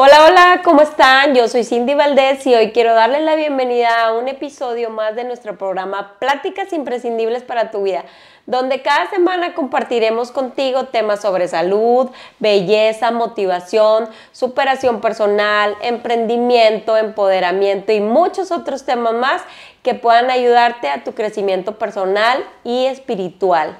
Hola, hola, ¿cómo están? Yo soy Cindy Valdés y hoy quiero darles la bienvenida a un episodio más de nuestro programa Pláticas imprescindibles para tu vida, donde cada semana compartiremos contigo temas sobre salud, belleza, motivación, superación personal, emprendimiento, empoderamiento y muchos otros temas más que puedan ayudarte a tu crecimiento personal y espiritual.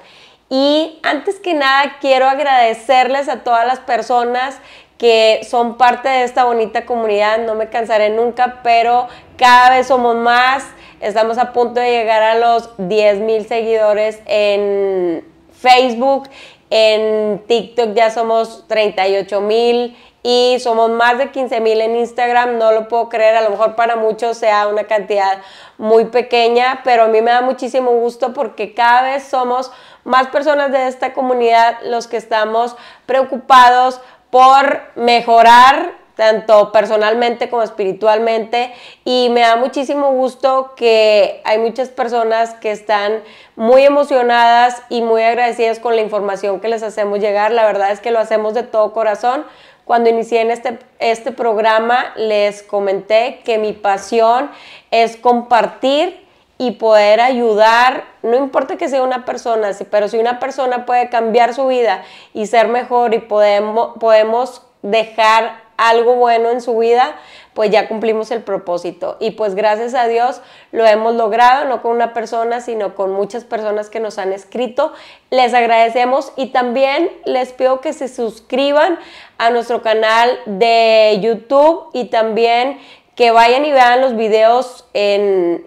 Y antes que nada quiero agradecerles a todas las personas que son parte de esta bonita comunidad, no me cansaré nunca, pero cada vez somos más, estamos a punto de llegar a los 10 mil seguidores en Facebook, en TikTok ya somos 38 mil y somos más de 15 mil en Instagram, no lo puedo creer, a lo mejor para muchos sea una cantidad muy pequeña, pero a mí me da muchísimo gusto porque cada vez somos más personas de esta comunidad los que estamos preocupados por mejorar tanto personalmente como espiritualmente y me da muchísimo gusto que hay muchas personas que están muy emocionadas y muy agradecidas con la información que les hacemos llegar. La verdad es que lo hacemos de todo corazón. Cuando inicié en este, este programa les comenté que mi pasión es compartir y poder ayudar, no importa que sea una persona, pero si una persona puede cambiar su vida y ser mejor y podemos, podemos dejar algo bueno en su vida, pues ya cumplimos el propósito. Y pues gracias a Dios lo hemos logrado, no con una persona, sino con muchas personas que nos han escrito. Les agradecemos y también les pido que se suscriban a nuestro canal de YouTube y también que vayan y vean los videos en,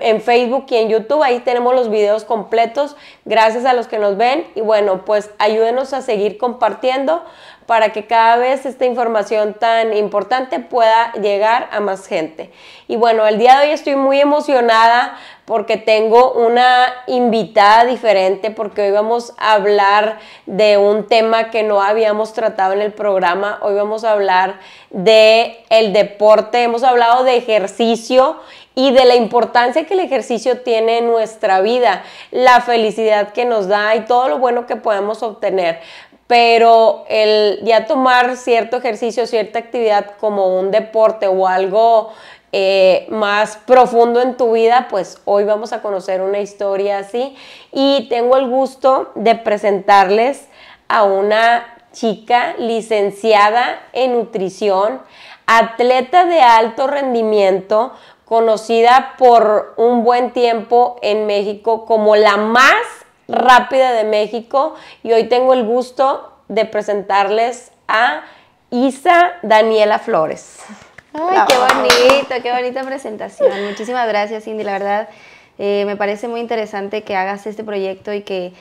en Facebook y en YouTube. Ahí tenemos los videos completos. Gracias a los que nos ven. Y bueno, pues ayúdenos a seguir compartiendo para que cada vez esta información tan importante pueda llegar a más gente. Y bueno, el día de hoy estoy muy emocionada porque tengo una invitada diferente, porque hoy vamos a hablar de un tema que no habíamos tratado en el programa. Hoy vamos a hablar de el deporte, hemos hablado de ejercicio y de la importancia que el ejercicio tiene en nuestra vida, la felicidad que nos da y todo lo bueno que podemos obtener. Pero el ya tomar cierto ejercicio, cierta actividad como un deporte o algo eh, más profundo en tu vida, pues hoy vamos a conocer una historia así. Y tengo el gusto de presentarles a una chica licenciada en nutrición, atleta de alto rendimiento, conocida por un buen tiempo en México como la más rápida de México y hoy tengo el gusto de presentarles a Isa Daniela Flores. Ay, qué bonito, qué bonita presentación. Muchísimas gracias, Cindy. La verdad, eh, me parece muy interesante que hagas este proyecto y que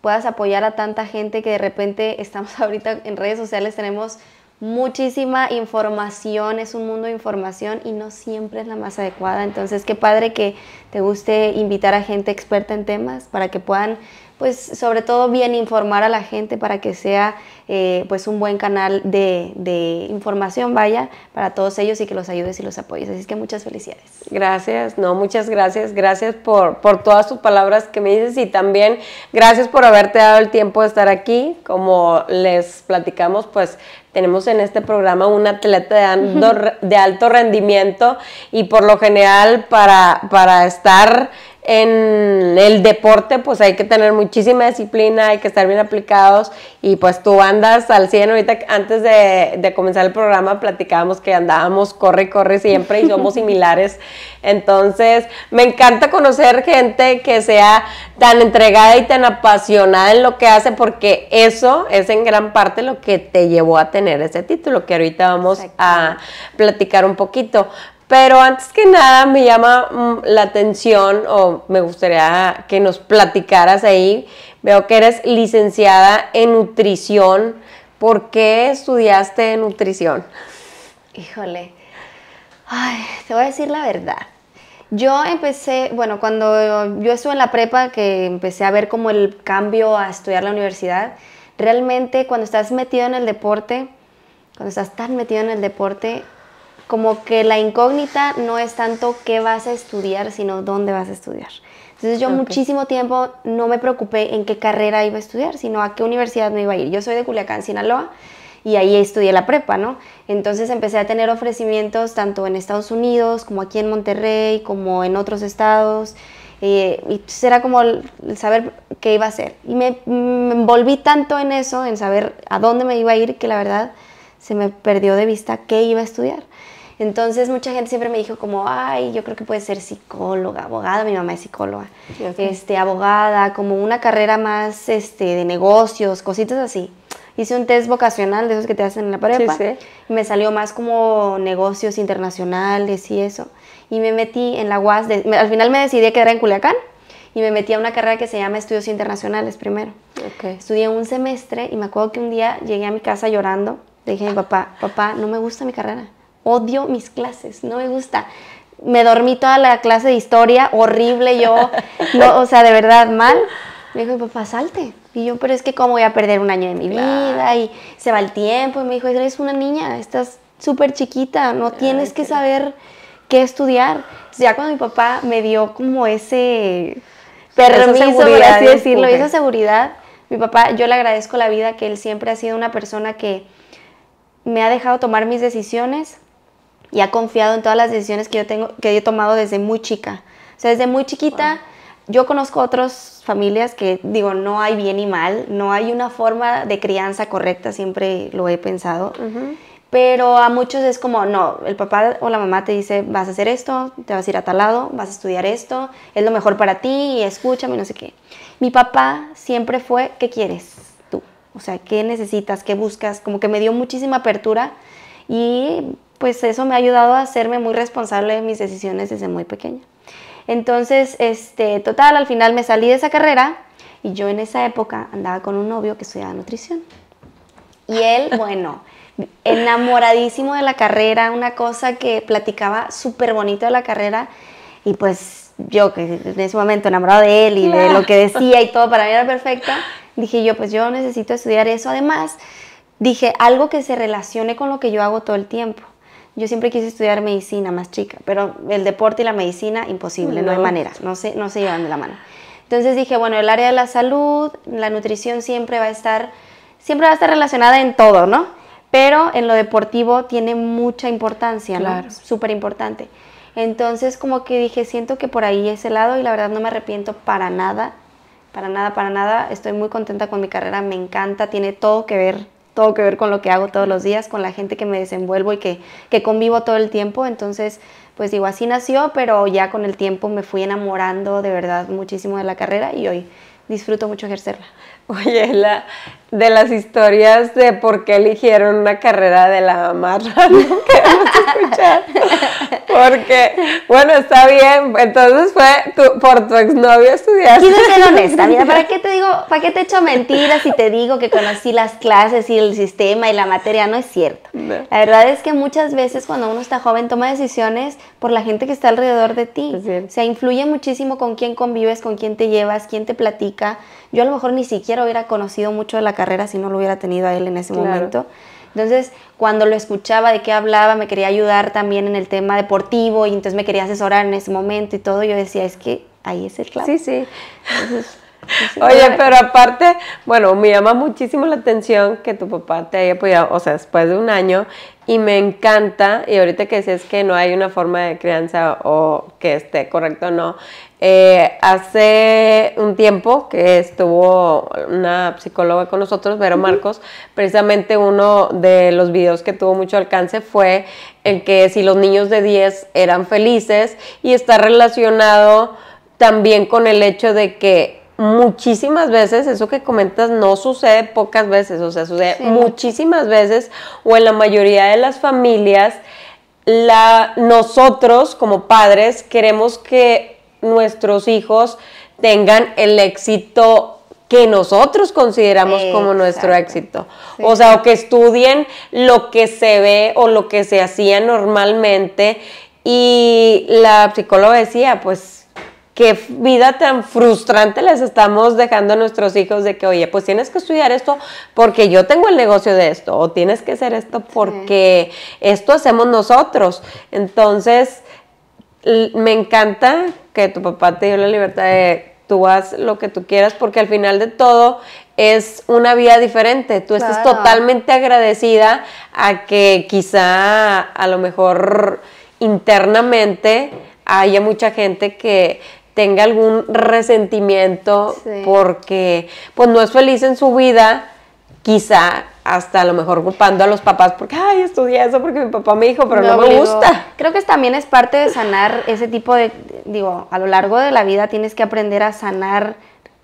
puedas apoyar a tanta gente que de repente estamos ahorita en redes sociales, tenemos muchísima información, es un mundo de información y no siempre es la más adecuada. Entonces, qué padre que te guste invitar a gente experta en temas para que puedan, pues, sobre todo bien informar a la gente para que sea, eh, pues, un buen canal de, de, información, vaya, para todos ellos y que los ayudes y los apoyes. Así que muchas felicidades. Gracias, no, muchas gracias. Gracias por, por todas tus palabras que me dices y también gracias por haberte dado el tiempo de estar aquí. Como les platicamos, pues, tenemos en este programa un atleta de, de alto rendimiento y por lo general para, para estar en el deporte pues hay que tener muchísima disciplina, hay que estar bien aplicados. Y pues tú andas al 100, ahorita antes de, de comenzar el programa platicábamos que andábamos corre corre siempre y somos similares, entonces me encanta conocer gente que sea tan entregada y tan apasionada en lo que hace porque eso es en gran parte lo que te llevó a tener ese título que ahorita vamos a platicar un poquito. Pero antes que nada me llama mm, la atención o me gustaría que nos platicaras ahí. Veo que eres licenciada en nutrición. ¿Por qué estudiaste nutrición? Híjole. Ay, te voy a decir la verdad. Yo empecé, bueno, cuando yo estuve en la prepa, que empecé a ver como el cambio a estudiar la universidad, realmente cuando estás metido en el deporte, cuando estás tan metido en el deporte, como que la incógnita no es tanto qué vas a estudiar, sino dónde vas a estudiar. Entonces yo muchísimo tiempo no me preocupé en qué carrera iba a estudiar, sino a qué universidad me iba a ir. Yo soy de Culiacán, Sinaloa, y ahí estudié la prepa, ¿no? Entonces empecé a tener ofrecimientos tanto en Estados Unidos como aquí en Monterrey, como en otros estados. Eh, y era como el saber qué iba a hacer. Y me, me, envolví tanto en eso, en saber a dónde me iba a ir, que la verdad se me perdió de vista qué iba a estudiar. Entonces mucha gente siempre me dijo como, ay, yo creo que puede ser psicóloga, abogada, mi mamá es psicóloga, este, abogada, como una carrera más este, de negocios, cositas así. Hice un test vocacional de esos que te hacen en la prepa y me salió más como negocios internacionales y eso. Y me metí en la UAS, al final me decidí a quedar en Culiacán y me metí a una carrera que se llama Estudios Internacionales primero. Estudié un semestre y me acuerdo que un día llegué a mi casa llorando. Le dije a mi papá, papá, no me gusta mi carrera odio mis clases, no me gusta. Me dormí toda la clase de historia, horrible yo, o sea, de verdad mal. Me dijo, papá, salte. Y yo, pero es que cómo voy a perder un año de mi vida y se va el tiempo. Y me dijo, eres una niña, estás súper chiquita, no tienes que saber qué estudiar. ya cuando mi papá me dio como ese permiso, por así decirlo, esa seguridad, mi papá, yo le agradezco la vida que él siempre ha sido una persona que me ha dejado tomar mis decisiones y ha confiado en todas las decisiones que yo tengo que he tomado desde muy chica. O sea, desde muy chiquita yo conozco otras familias que digo, no hay bien y mal, no hay una forma de crianza correcta, siempre lo he pensado. Pero a muchos es como, no, el papá o la mamá te dice, vas a hacer esto, te vas a ir a tal lado, vas a estudiar esto, es lo mejor para ti, escúchame, no sé qué. Mi papá siempre fue, ¿qué quieres tú? O sea, ¿qué necesitas? ¿Qué buscas? Como que me dio muchísima apertura y pues eso me ha ayudado a hacerme muy responsable de mis decisiones desde muy pequeña. Entonces, este, total, al final me salí de esa carrera y yo en esa época andaba con un novio que estudiaba nutrición. Y él, bueno, enamoradísimo de la carrera, una cosa que platicaba súper bonito de la carrera y pues yo que en ese momento enamorado de él y de lo que decía y todo para mí era perfecta, dije yo pues yo necesito estudiar eso. Además, dije algo que se relacione con lo que yo hago todo el tiempo. Yo siempre quise estudiar medicina más chica, pero el deporte y la medicina, imposible, no, hay manera, no se, no se llevan de la mano. Entonces dije, bueno, el área de la salud, la nutrición siempre va a estar, siempre va a estar relacionada en todo, ¿no? Pero en lo deportivo tiene mucha importancia, claro. ¿no? Súper importante. Entonces como que dije, siento que por ahí es el lado y la verdad no me arrepiento para nada, para nada, para nada. Estoy muy contenta con mi carrera, me encanta, tiene todo que ver todo que ver con lo que hago todos los días, con la gente que me desenvuelvo y que, que convivo todo el tiempo. Entonces, pues digo, así nació, pero ya con el tiempo me fui enamorando de verdad muchísimo de la carrera y hoy disfruto mucho ejercerla. Oye, la, de las historias de por qué eligieron una carrera de la más random que escuchar. Porque, bueno, está bien. Entonces fue por tu exnovio estudiar. Quiero ser honesta, mira, ¿para qué te digo, para qué te echo mentiras y te digo que conocí las clases y el sistema y la materia? No es cierto. La verdad es que muchas veces cuando uno está joven toma decisiones por la gente que está alrededor de ti. O sea, influye muchísimo con quién convives, con quién te llevas, quién te platica. Yo a lo mejor ni siquiera hubiera conocido mucho de la carrera si no lo hubiera tenido a él en ese momento. Entonces, cuando lo escuchaba, de qué hablaba, me quería ayudar también en el tema deportivo y entonces me quería asesorar en ese momento y todo, yo decía, es que ahí es el clavo. Sí, sí. Oye, pero aparte, bueno, me llama muchísimo la atención que tu papá te haya apoyado, o sea, después de un año, y me encanta, y ahorita que dices que no hay una forma de crianza o que esté correcto o no, eh, hace un tiempo que estuvo una psicóloga con nosotros, Vero Marcos, precisamente uno de los videos que tuvo mucho alcance fue el que si los niños de 10 eran felices y está relacionado también con el hecho de que muchísimas veces, eso que comentas no sucede pocas veces, o sea, sucede muchísimas veces o en la mayoría de las familias, la, nosotros como padres queremos que nuestros hijos tengan el éxito que nosotros consideramos como nuestro éxito. O sea, o que estudien lo que se ve o lo que se hacía normalmente. Y la psicóloga decía, pues qué vida tan frustrante les estamos dejando a nuestros hijos de que, oye, pues tienes que estudiar esto porque yo tengo el negocio de esto, o tienes que hacer esto porque esto hacemos nosotros. Entonces, me encanta que tu papá te dio la libertad de tú haz lo que tú quieras, porque al final de todo, es una vida diferente. Tú estás totalmente agradecida a que quizá a lo mejor internamente haya mucha gente que tenga algún resentimiento Sí. porque pues no es feliz en su vida, quizá hasta a lo mejor culpando a los papás porque, ay, estudié eso porque mi papá me dijo, pero no, me gusta. Creo que también es parte de sanar ese tipo de, digo, a lo largo de la vida tienes que aprender a sanar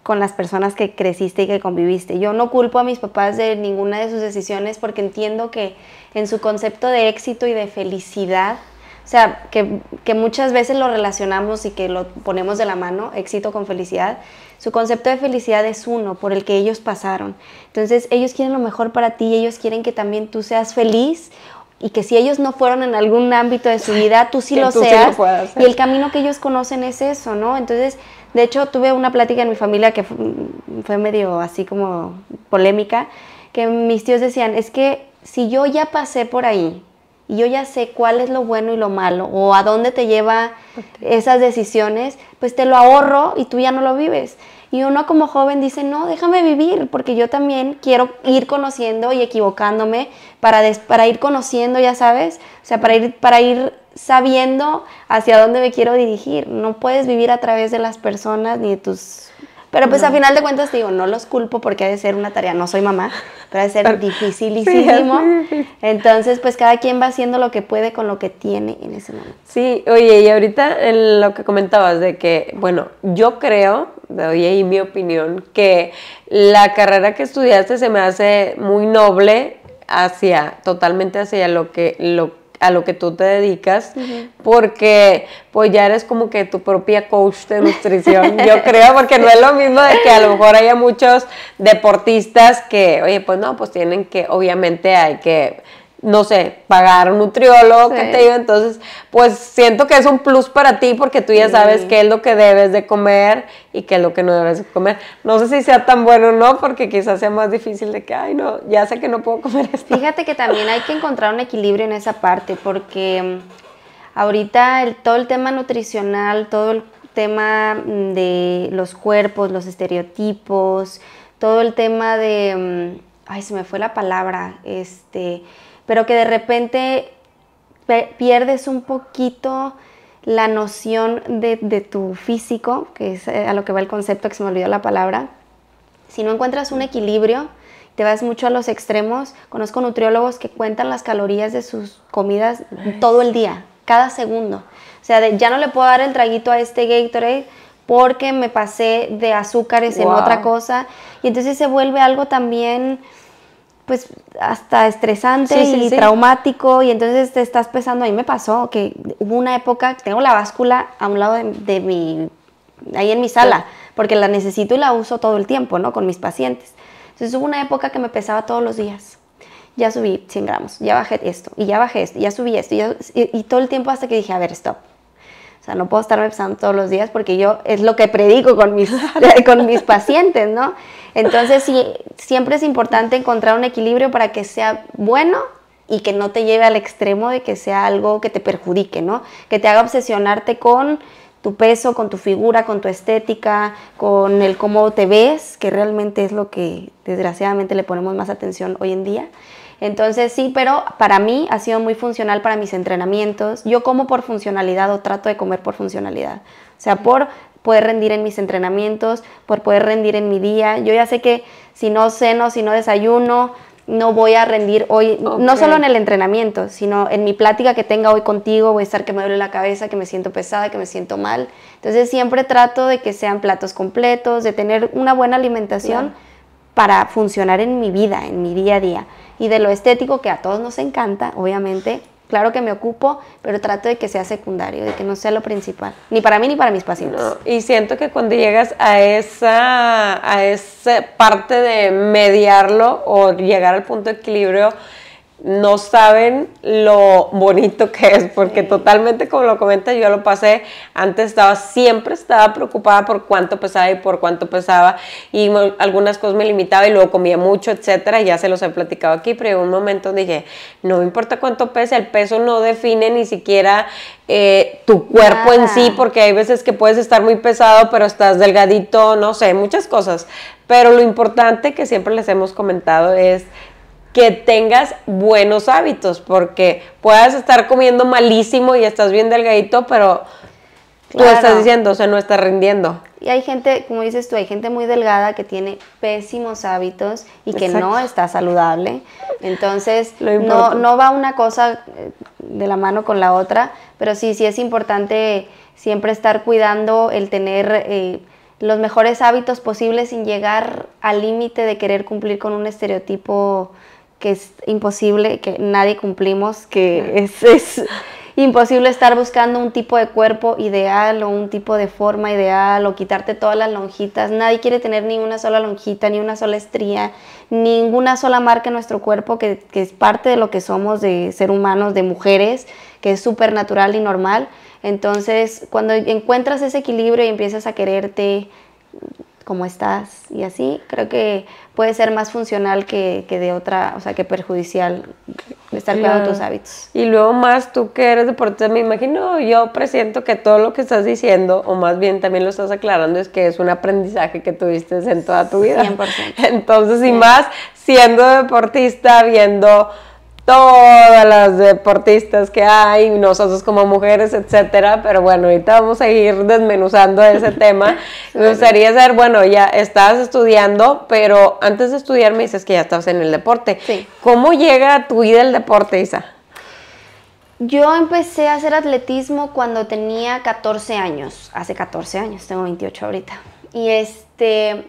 con las personas que creciste y que conviviste. Yo no culpo a mis papás de ninguna de sus decisiones porque entiendo que en su concepto de éxito y de felicidad, o sea, que, que muchas veces lo relacionamos y que lo ponemos de la mano, éxito con felicidad, su concepto de felicidad es uno, por el que ellos pasaron. Entonces, ellos quieren lo mejor para ti, ellos quieren que también tú seas feliz y que si ellos no fueron en algún ámbito de su vida, tú sí Que lo tú sí lo seas. y el camino que ellos conocen es eso, ¿no? Entonces, de hecho, tuve una plática en mi familia que fue, fue medio así como polémica, que mis tíos decían, es que si yo ya pasé por ahí y yo ya sé cuál es lo bueno y lo malo o a dónde te lleva esas decisiones, pues te lo ahorro y tú ya no lo vives. Y uno como joven dice, no, déjame vivir, porque yo también quiero ir conociendo y equivocándome para, des- para ir conociendo, ya sabes, o sea, para ir, para ir sabiendo hacia dónde me quiero dirigir. No puedes vivir a través de las personas ni de tus... Pero pues a final de cuentas te digo, no los culpo porque ha de ser una tarea, no soy mamá, pero ha de ser dificilísimo. difícil. Entonces, pues cada quien va haciendo lo que puede con lo que tiene en ese momento. Sí, oye, y ahorita en lo que comentabas de que, bueno, yo creo, doy ahí mi opinión, que la carrera que estudiaste se me hace muy noble hacia, totalmente hacia lo que, lo, a lo que tú te dedicas, porque pues ya eres como que tu propia coach de nutrición, yo creo, porque no es lo mismo de que a lo mejor haya muchos deportistas que, oye, pues no, pues tienen que, obviamente hay que no sé, pagar un nutriólogo que Sí. te ayude. Entonces, pues siento que es un plus para ti porque tú ya sabes Sí. qué es lo que debes de comer y qué es lo que no debes de comer. No sé si sea tan bueno o no, porque quizás sea más difícil de que, ay, no, ya sé que no puedo comer esto. Fíjate que también hay que encontrar un equilibrio en esa parte, porque mm, ahorita el- todo el tema nutricional, todo el tema mm, de los cuerpos, los estereotipos, todo el tema de, mm, ay, se me fue la palabra, este, pero que de repente pe- pierdes un poquito la noción de, de tu físico, que es eh, a lo que va el concepto, que se me olvidó la palabra, si no encuentras un equilibrio, te vas mucho a los extremos. Conozco nutriólogos que cuentan las calorías de sus comidas todo el día, cada segundo. O sea, de, ya no le puedo dar el traguito a este Gatorade porque me pasé de azúcares en otra cosa. Y entonces se vuelve algo también, pues, hasta estresante Sí, sí, y sí. traumático. Y entonces te estás pesando. A mí me pasó que hubo una época, tengo la báscula a un lado de, de mi, ahí en mi sala, porque la necesito y la uso todo el tiempo, ¿no? Con mis pacientes. Entonces hubo una época que me pesaba todos los días. Ya subí 100 gramos, ya bajé esto, y ya bajé esto, y ya subí esto, y, ya- y- y todo el tiempo hasta que dije, a ver, stop. Sea, no puedo estarme pesando todos los días porque yo es lo que predico con mis, con mis pacientes, ¿no? Entonces, sí, siempre es importante encontrar un equilibrio para que sea bueno y que no te lleve al extremo de que sea algo que te perjudique, ¿no? Que te haga obsesionarte con tu peso, con tu figura, con tu estética, con el cómo te ves, que realmente es lo que desgraciadamente le ponemos más atención hoy en día. Entonces sí, pero para mí ha sido muy funcional para mis entrenamientos. Yo como por funcionalidad o trato de comer por funcionalidad. O sea, por poder rendir en mis entrenamientos, por poder rendir en mi día. Yo ya sé que si no ceno, si no desayuno, no voy a rendir hoy, no solo en el entrenamiento, sino en mi plática que tenga hoy contigo, voy a estar que me duele la cabeza, que me siento pesada, que me siento mal. Entonces siempre trato de que sean platos completos, de tener una buena alimentación para funcionar en mi vida, en mi día a día. Y de lo estético, que a todos nos encanta, obviamente, claro que me ocupo, pero trato de que sea secundario, de que no sea lo principal, ni para mí ni para mis pacientes. Y siento que cuando llegas a esa, a esa parte de mediarlo o llegar al punto de equilibrio, no saben lo bonito que es, porque Sí. totalmente como lo comentas, yo lo pasé, antes estaba, siempre estaba preocupada por cuánto pesaba y por cuánto pesaba, y algunas cosas me limitaba y luego comía mucho, etcétera, ya se los he platicado aquí, pero llegó un momento dije, no me importa cuánto pese, el peso no define ni siquiera eh, tu cuerpo en sí, porque hay veces que puedes estar muy pesado, pero estás delgadito, no sé, muchas cosas. Pero lo importante que siempre les hemos comentado es que tengas buenos hábitos, porque puedas estar comiendo malísimo y estás bien delgadito, pero tú estás diciendo, o sea, no estás rindiendo. Y hay gente, como dices tú, hay gente muy delgada que tiene pésimos hábitos y que no está saludable. Entonces, no, no va una cosa eh, de la mano con la otra, pero sí, sí es importante siempre estar cuidando el tener eh, los mejores hábitos posibles sin llegar al límite de querer cumplir con un estereotipo que es imposible, que nadie cumplimos, que es, es imposible estar buscando un tipo de cuerpo ideal o un tipo de forma ideal o quitarte todas las lonjitas. Nadie quiere tener ni una sola lonjita, ni una sola estría, ninguna sola marca en nuestro cuerpo que, que es parte de lo que somos de ser humanos, de mujeres, que es súper natural y normal. Entonces, cuando encuentras ese equilibrio y empiezas a quererte como estás y así, creo que puede ser más funcional que, de otra, o sea, que perjudicial estar cuidando tus hábitos. Y luego más tú que eres deportista, me imagino, yo presiento que todo lo que estás diciendo, o más bien también lo estás aclarando, es que es un aprendizaje que tuviste en toda tu vida. 100%. Entonces, y más siendo deportista, viendo todas las deportistas que hay, nosotros como mujeres, etcétera, pero bueno, ahorita vamos a ir desmenuzando ese tema. Me gustaría saber, bueno, ya estás estudiando, pero antes de estudiar me dices que ya estabas en el deporte. Sí. ¿Cómo llega a tu vida el deporte, Isa? Yo empecé a hacer atletismo cuando tenía 14 años, hace 14 años, tengo 28 ahorita. Y este,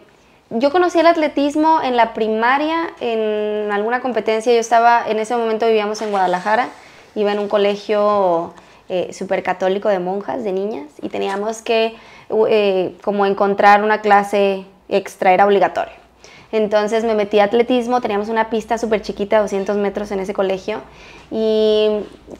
yo conocí el atletismo en la primaria, en alguna competencia. Yo estaba, en ese momento vivíamos en Guadalajara, iba en un colegio eh, súper católico de monjas, de niñas, y teníamos que eh, como encontrar una clase extra, era obligatorio. Entonces me metí a atletismo, teníamos una pista súper chiquita, 200 metros en ese colegio, y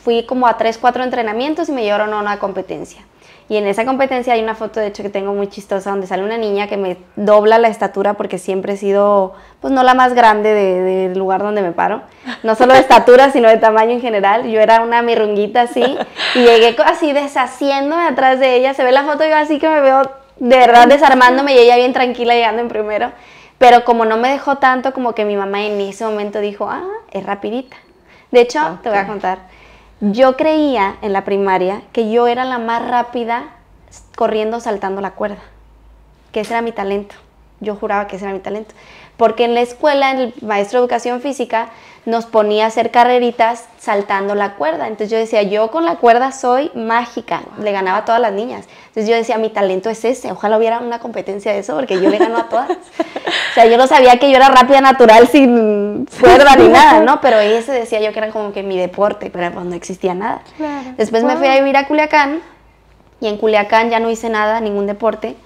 fui como a 3, 4 entrenamientos y me llevaron a una competencia. Y en esa competencia hay una foto, de hecho, que tengo muy chistosa, donde sale una niña que me dobla la estatura porque siempre he sido, pues no la más grande del lugar donde me paro. No solo de estatura, sino de tamaño en general. Yo era una mirunguita así y llegué así deshaciéndome atrás de ella. Se ve la foto yo así que me veo de verdad desarmándome y ella bien tranquila llegando en primero. Pero como no me dejó tanto, como que mi mamá en ese momento dijo, ah, es rapidita. De hecho, te voy a contar yo creía en la primaria que yo era la más rápida corriendo, saltando la cuerda, que ese era mi talento. Yo juraba que ese era mi talento. Porque en la escuela, el maestro de educación física nos ponía a hacer carreritas saltando la cuerda. Entonces yo decía, yo con la cuerda soy mágica. Le ganaba a todas las niñas. Entonces yo decía, mi talento es ese. Ojalá hubiera una competencia de eso porque yo le gano a todas. o sea, yo no sabía que yo era rápida natural sin cuerda ni nada, ¿no? Pero ese decía yo que era como que mi deporte, pero pues no existía nada. Después me fui a vivir a Culiacán y en Culiacán ya no hice nada, ningún deporte.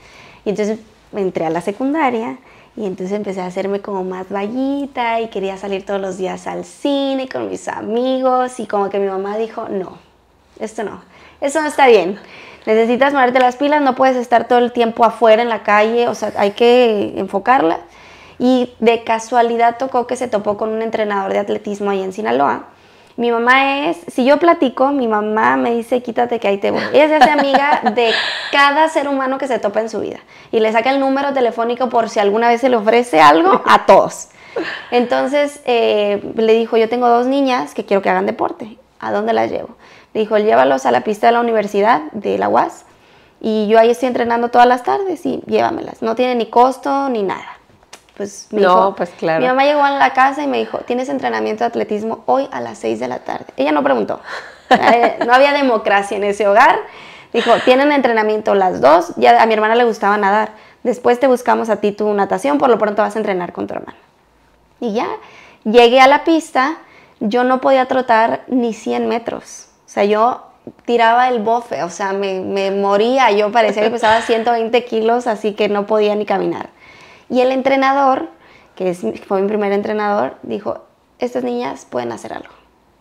Y entonces entré a la secundaria y entonces empecé a hacerme como más vallita y quería salir todos los días al cine con mis amigos y como que mi mamá dijo, no, esto no, eso no está bien. Necesitas moverte las pilas, no puedes estar todo el tiempo afuera en la calle, o sea, hay que enfocarla. Y de casualidad tocó que se topó con un entrenador de atletismo ahí en Sinaloa mi mamá es, si yo platico, mi mamá me dice, quítate que ahí te voy. Ella se amiga de cada ser humano que se topa en su vida. Y le saca el número telefónico por si alguna vez se le ofrece algo a todos. Entonces eh, le dijo, yo tengo dos niñas que quiero que hagan deporte. ¿A dónde las llevo? Le dijo, llévalos a la pista de la universidad de la UAS. Y yo ahí estoy entrenando todas las tardes y llévamelas. No tiene ni costo ni nada pues no, pues claro. Mi mamá llegó a la casa y me dijo, tienes entrenamiento de atletismo hoy a las 6 de la tarde. Ella no preguntó. Eh, no había democracia en ese hogar. Dijo, tienen entrenamiento las dos. Ya a mi hermana le gustaba nadar. Después te buscamos a ti tu natación, por lo pronto vas a entrenar con tu hermana. Y ya, llegué a la pista, yo no podía trotar ni 100 metros. O sea, yo tiraba el bofe, o sea, me, me moría. Yo parecía que pesaba 120 kilos, así que no podía ni caminar. Y el entrenador, que es, fue mi primer entrenador, dijo, estas niñas pueden hacer algo.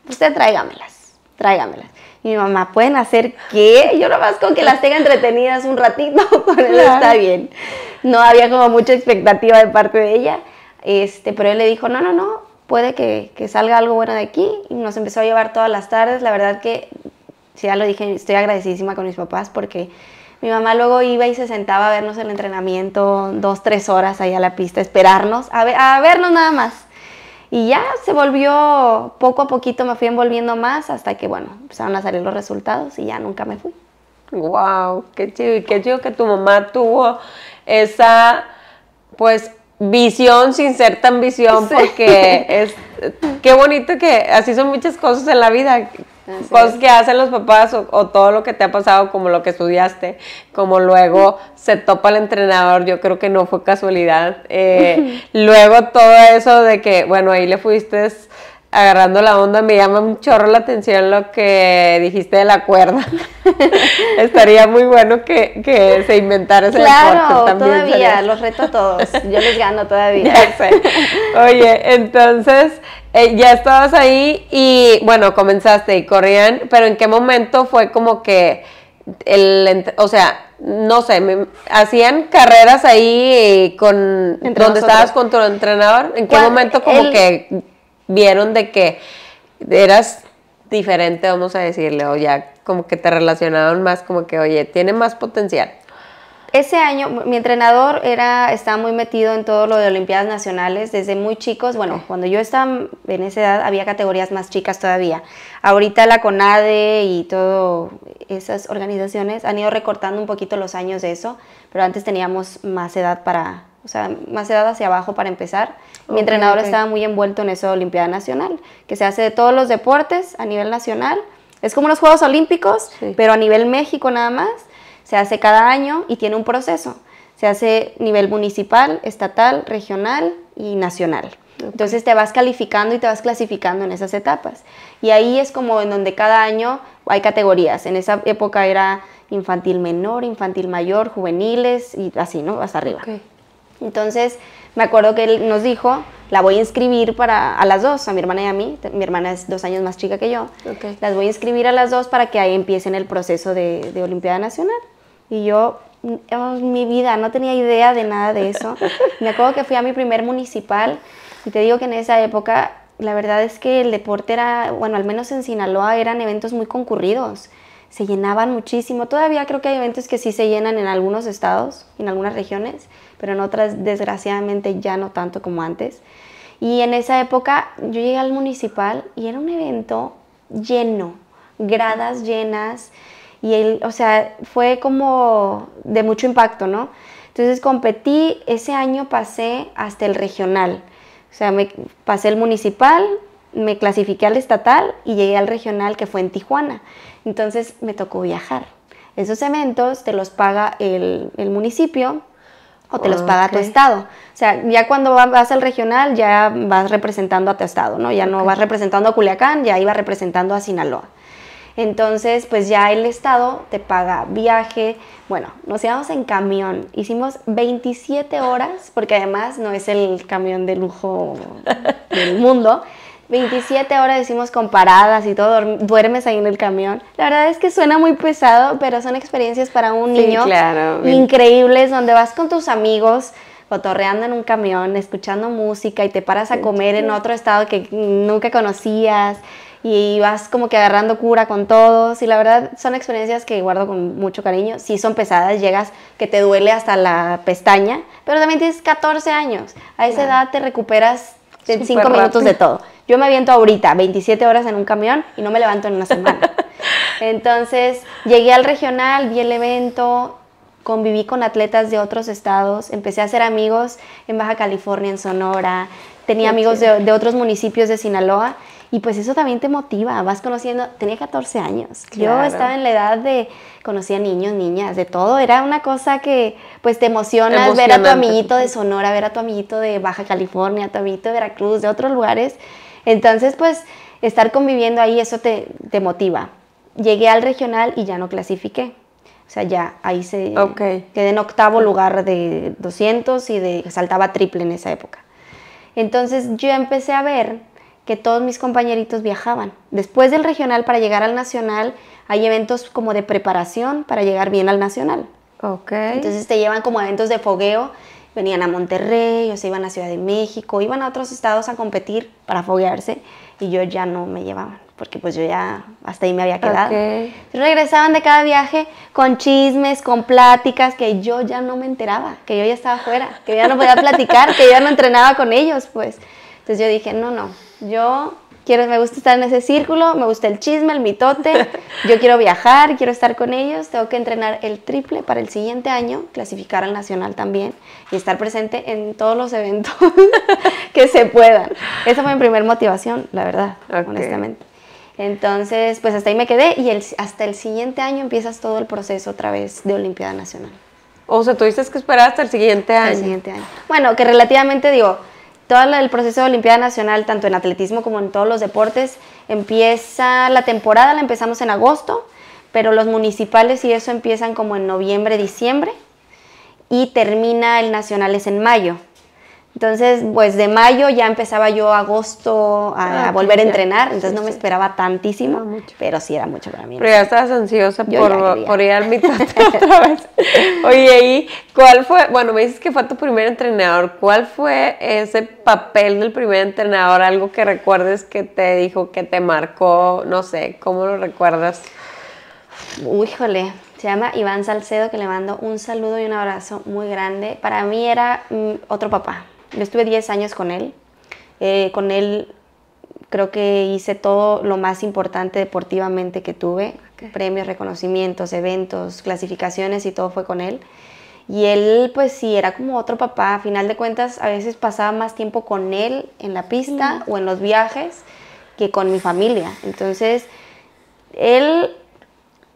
Usted tráigamelas, tráigamelas. Y mi mamá, ¿pueden hacer qué? Yo nomás con que las tenga entretenidas un ratito, con él está bien. No había como mucha expectativa de parte de ella, este, pero él le dijo, no, no, no, puede que, que salga algo bueno de aquí. Y nos empezó a llevar todas las tardes. La verdad que, si ya lo dije, estoy agradecidísima con mis papás porque Mi mamá luego iba y se sentaba a vernos el entrenamiento dos, tres horas ahí a la pista, esperarnos, a, a vernos nada más. Y ya se volvió, poco a poquito me fui envolviendo más hasta que, bueno, empezaron a salir los resultados y ya nunca me fui. Wow, qué chido, y qué chido que tu mamá tuvo esa, pues, visión sin ser tan visión, porque es, qué bonito que así son muchas cosas en la vida, cosas que hacen los papás o, todo lo que te ha pasado, como lo que estudiaste, como luego se topa el entrenador, yo creo que no fue casualidad. Eh, luego todo eso de que, bueno, ahí le fuiste agarrando la onda, me llama un chorro la atención lo que dijiste de la cuerda. Estaría muy bueno que, se inventara ese claro, también. todavía, los reto a todos. Yo les gano todavía. Oye, entonces eh, ya estabas ahí y bueno, comenzaste y corrían, pero ¿en qué momento fue como que el, o sea, no sé, hacían carreras ahí con donde estabas con tu entrenador? ¿En qué momento como que vieron de que eras diferente, vamos a decirle, o ya como que te relacionaron más como que, oye, tiene más potencial? Ese año mi entrenador era, estaba muy metido en todo lo de Olimpiadas Nacionales desde muy chicos. Bueno, cuando yo estaba en esa edad había categorías más chicas todavía. Ahorita la CONADE y todas esas organizaciones han ido recortando un poquito los años de eso, pero antes teníamos más edad para, o sea, más edad hacia abajo para empezar. Mi entrenador estaba muy envuelto en esa Olimpiada Nacional, que se hace de todos los deportes a nivel nacional. Es como los Juegos Olímpicos, pero a nivel México nada más se hace cada año y tiene un proceso. Se hace nivel municipal, estatal, regional y nacional. Entonces te vas calificando y te vas clasificando en esas etapas. Y ahí es como en donde cada año hay categorías. En esa época era infantil menor, infantil mayor, juveniles y así, ¿no? Hasta arriba. Entonces me acuerdo que él nos dijo, la voy a inscribir para a las dos, a mi hermana y a mí. Mi hermana es dos años más chica que yo. Las voy a inscribir a las dos para que ahí empiecen el proceso de, de Olimpiada Nacional. Y yo, en mi vida, no tenía idea de nada de eso. Me acuerdo que fui a mi primer municipal y te digo que en esa época, la verdad es que el deporte era, bueno, al menos en Sinaloa eran eventos muy concurridos. Se llenaban muchísimo. Todavía creo que hay eventos que sí se llenan en algunos estados, en algunas regiones, pero en otras desgraciadamente ya no tanto como antes. Y en esa época yo llegué al municipal y era un evento lleno, gradas llenas, y él, o sea, fue como de mucho impacto, ¿no? Entonces competí, ese año pasé hasta el regional, o sea, me pasé el municipal, me clasifiqué al estatal y llegué al regional que fue en Tijuana. Entonces me tocó viajar. Esos eventos te los paga el, el municipio o te los paga tu estado. O sea, ya cuando vas al regional ya vas representando a tu estado, ¿no? Ya no vas representando a Culiacán, ya iba representando a Sinaloa. Entonces, pues ya el Estado te paga viaje. Bueno, nos íbamos en camión. Hicimos 27 horas, porque además no es el camión de lujo del mundo. 27 horas hicimos con paradas y todo, duermes ahí en el camión. La verdad es que suena muy pesado, pero son experiencias para un niño increíbles, donde vas con tus amigos, cotorreando en un camión, escuchando música y te paras a comer en otro estado que nunca conocías y vas como que agarrando cura con todos y la verdad son experiencias que guardo con mucho cariño. Sí son pesadas, llegas que te duele hasta la pestaña, pero también tienes 14 años. A esa edad te recuperas en 5 minutos de todo. Yo me aviento ahorita 27 horas en un camión y no me levanto en una semana. Entonces llegué al regional, vi el evento, conviví con atletas de otros estados, empecé a hacer amigos en Baja California, en Sonora, tenía amigos de, de, otros municipios de Sinaloa y pues eso también te motiva, vas conociendo, tenía 14 años, yo estaba en la edad de, conocía niños, niñas, de todo, era una cosa que pues te emocionas ver a tu amiguito de Sonora, ver a tu amiguito de Baja California, a tu amiguito de Veracruz, de otros lugares, entonces pues estar conviviendo ahí, eso te, te motiva. Llegué al regional y ya no clasifiqué. O sea, ya ahí se quedé en octavo lugar de 200 y de saltaba triple en esa época. Entonces yo empecé a ver que todos mis compañeritos viajaban. Después del regional para llegar al nacional hay eventos como de preparación para llegar bien al nacional. Ok. Entonces te llevan como eventos de fogueo, venían a Monterrey o se iban a Ciudad de México, iban a otros estados a competir para foguearse y yo ya no me llevaban porque pues yo ya hasta ahí me había quedado. Regresaban de cada viaje con chismes, con pláticas que yo ya no me enteraba, que yo ya estaba fuera, que ya no podía platicar, que ya no entrenaba con ellos, pues. Entonces yo dije, no, no, yo quiero, me gusta estar en ese círculo, me gusta el chisme, el mitote, yo quiero viajar, quiero estar con ellos, tengo que entrenar el triple para el siguiente año, clasificar al nacional también y estar presente en todos los eventos que se puedan. Esa fue mi primera motivación, la verdad, honestamente. Entonces, pues hasta ahí me quedé y el, hasta el siguiente año empiezas todo el proceso otra vez de Olimpiada Nacional. O sea, tuviste que esperar hasta el siguiente año. El siguiente año. Bueno, que relativamente digo, todo el proceso de Olimpiada Nacional, tanto en atletismo como en todos los deportes, empieza la temporada, la empezamos en agosto, pero los municipales y eso empiezan como en noviembre, diciembre y termina el nacional es en mayo. Entonces, pues de mayo ya empezaba yo agosto a, ah, volver a entrenar, entonces no me esperaba tantísimo, pero sí era mucho para mí. Pero ya estabas ansiosa por, por, ir al mitad otra vez. Oye, ¿y cuál fue? Bueno, me dices que fue tu primer entrenador. ¿Cuál fue ese papel del primer entrenador? Algo que recuerdes que te dijo, que te marcó, no sé, ¿cómo lo recuerdas? Uy, híjole, se llama Iván Salcedo, que le mando un saludo y un abrazo muy grande. Para mí era mm, otro papá yo estuve 10 años con él. Eh, con él creo que hice todo lo más importante deportivamente que tuve. Premios, reconocimientos, eventos, clasificaciones y todo fue con él. Y él, pues sí, era como otro papá. A final de cuentas, a veces pasaba más tiempo con él en la pista o en los viajes que con mi familia. Entonces, él,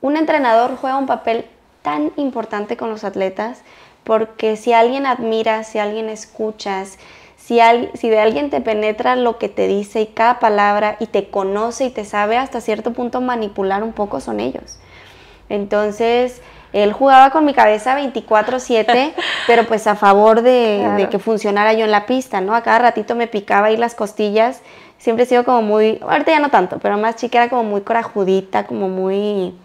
un entrenador juega un papel tan importante con los atletas porque si alguien admira, si alguien escuchas, si, si de alguien te penetra lo que te dice y cada palabra y te conoce y te sabe hasta cierto punto manipular un poco, son ellos. Entonces, él jugaba con mi cabeza 24/7, pero pues a favor de, que funcionara yo en la pista, ¿no? A cada ratito me picaba ahí las costillas. Siempre he sido como muy, ahorita ya no tanto, pero más chica era como muy corajudita, como muy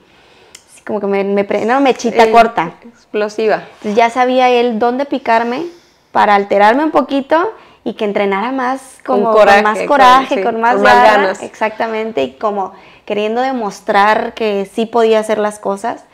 como que me, me una mechita eh, corta. Explosiva. Entonces ya sabía él dónde picarme para alterarme un poquito y que entrenara más como con, más coraje, con, más, ganas. Exactamente, y como queriendo demostrar que sí podía hacer las cosas.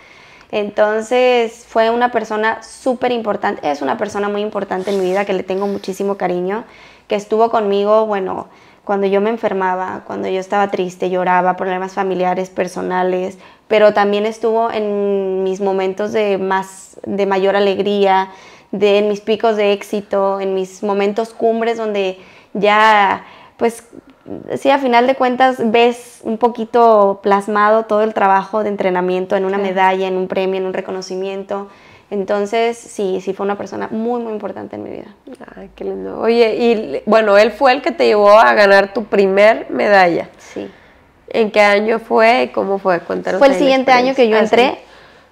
Entonces fue una persona súper importante, es una persona muy importante en mi vida que le tengo muchísimo cariño, que estuvo conmigo, bueno, cuando yo me enfermaba, cuando yo estaba triste, lloraba, problemas familiares, personales, pero también estuvo en mis momentos de, más, de mayor alegría, de, en mis picos de éxito, en mis momentos cumbres donde ya, pues, sí, a final de cuentas ves un poquito plasmado todo el trabajo de entrenamiento en una medalla, en un premio, en un reconocimiento. Entonces, sí, sí fue una persona muy, muy importante en mi vida. Ay, qué lindo. Oye, y bueno, él fue el que te llevó a ganar tu primer medalla. Sí. ¿En qué año fue y cómo fue? Cuéntanos. Fue el siguiente año que yo ah, entré,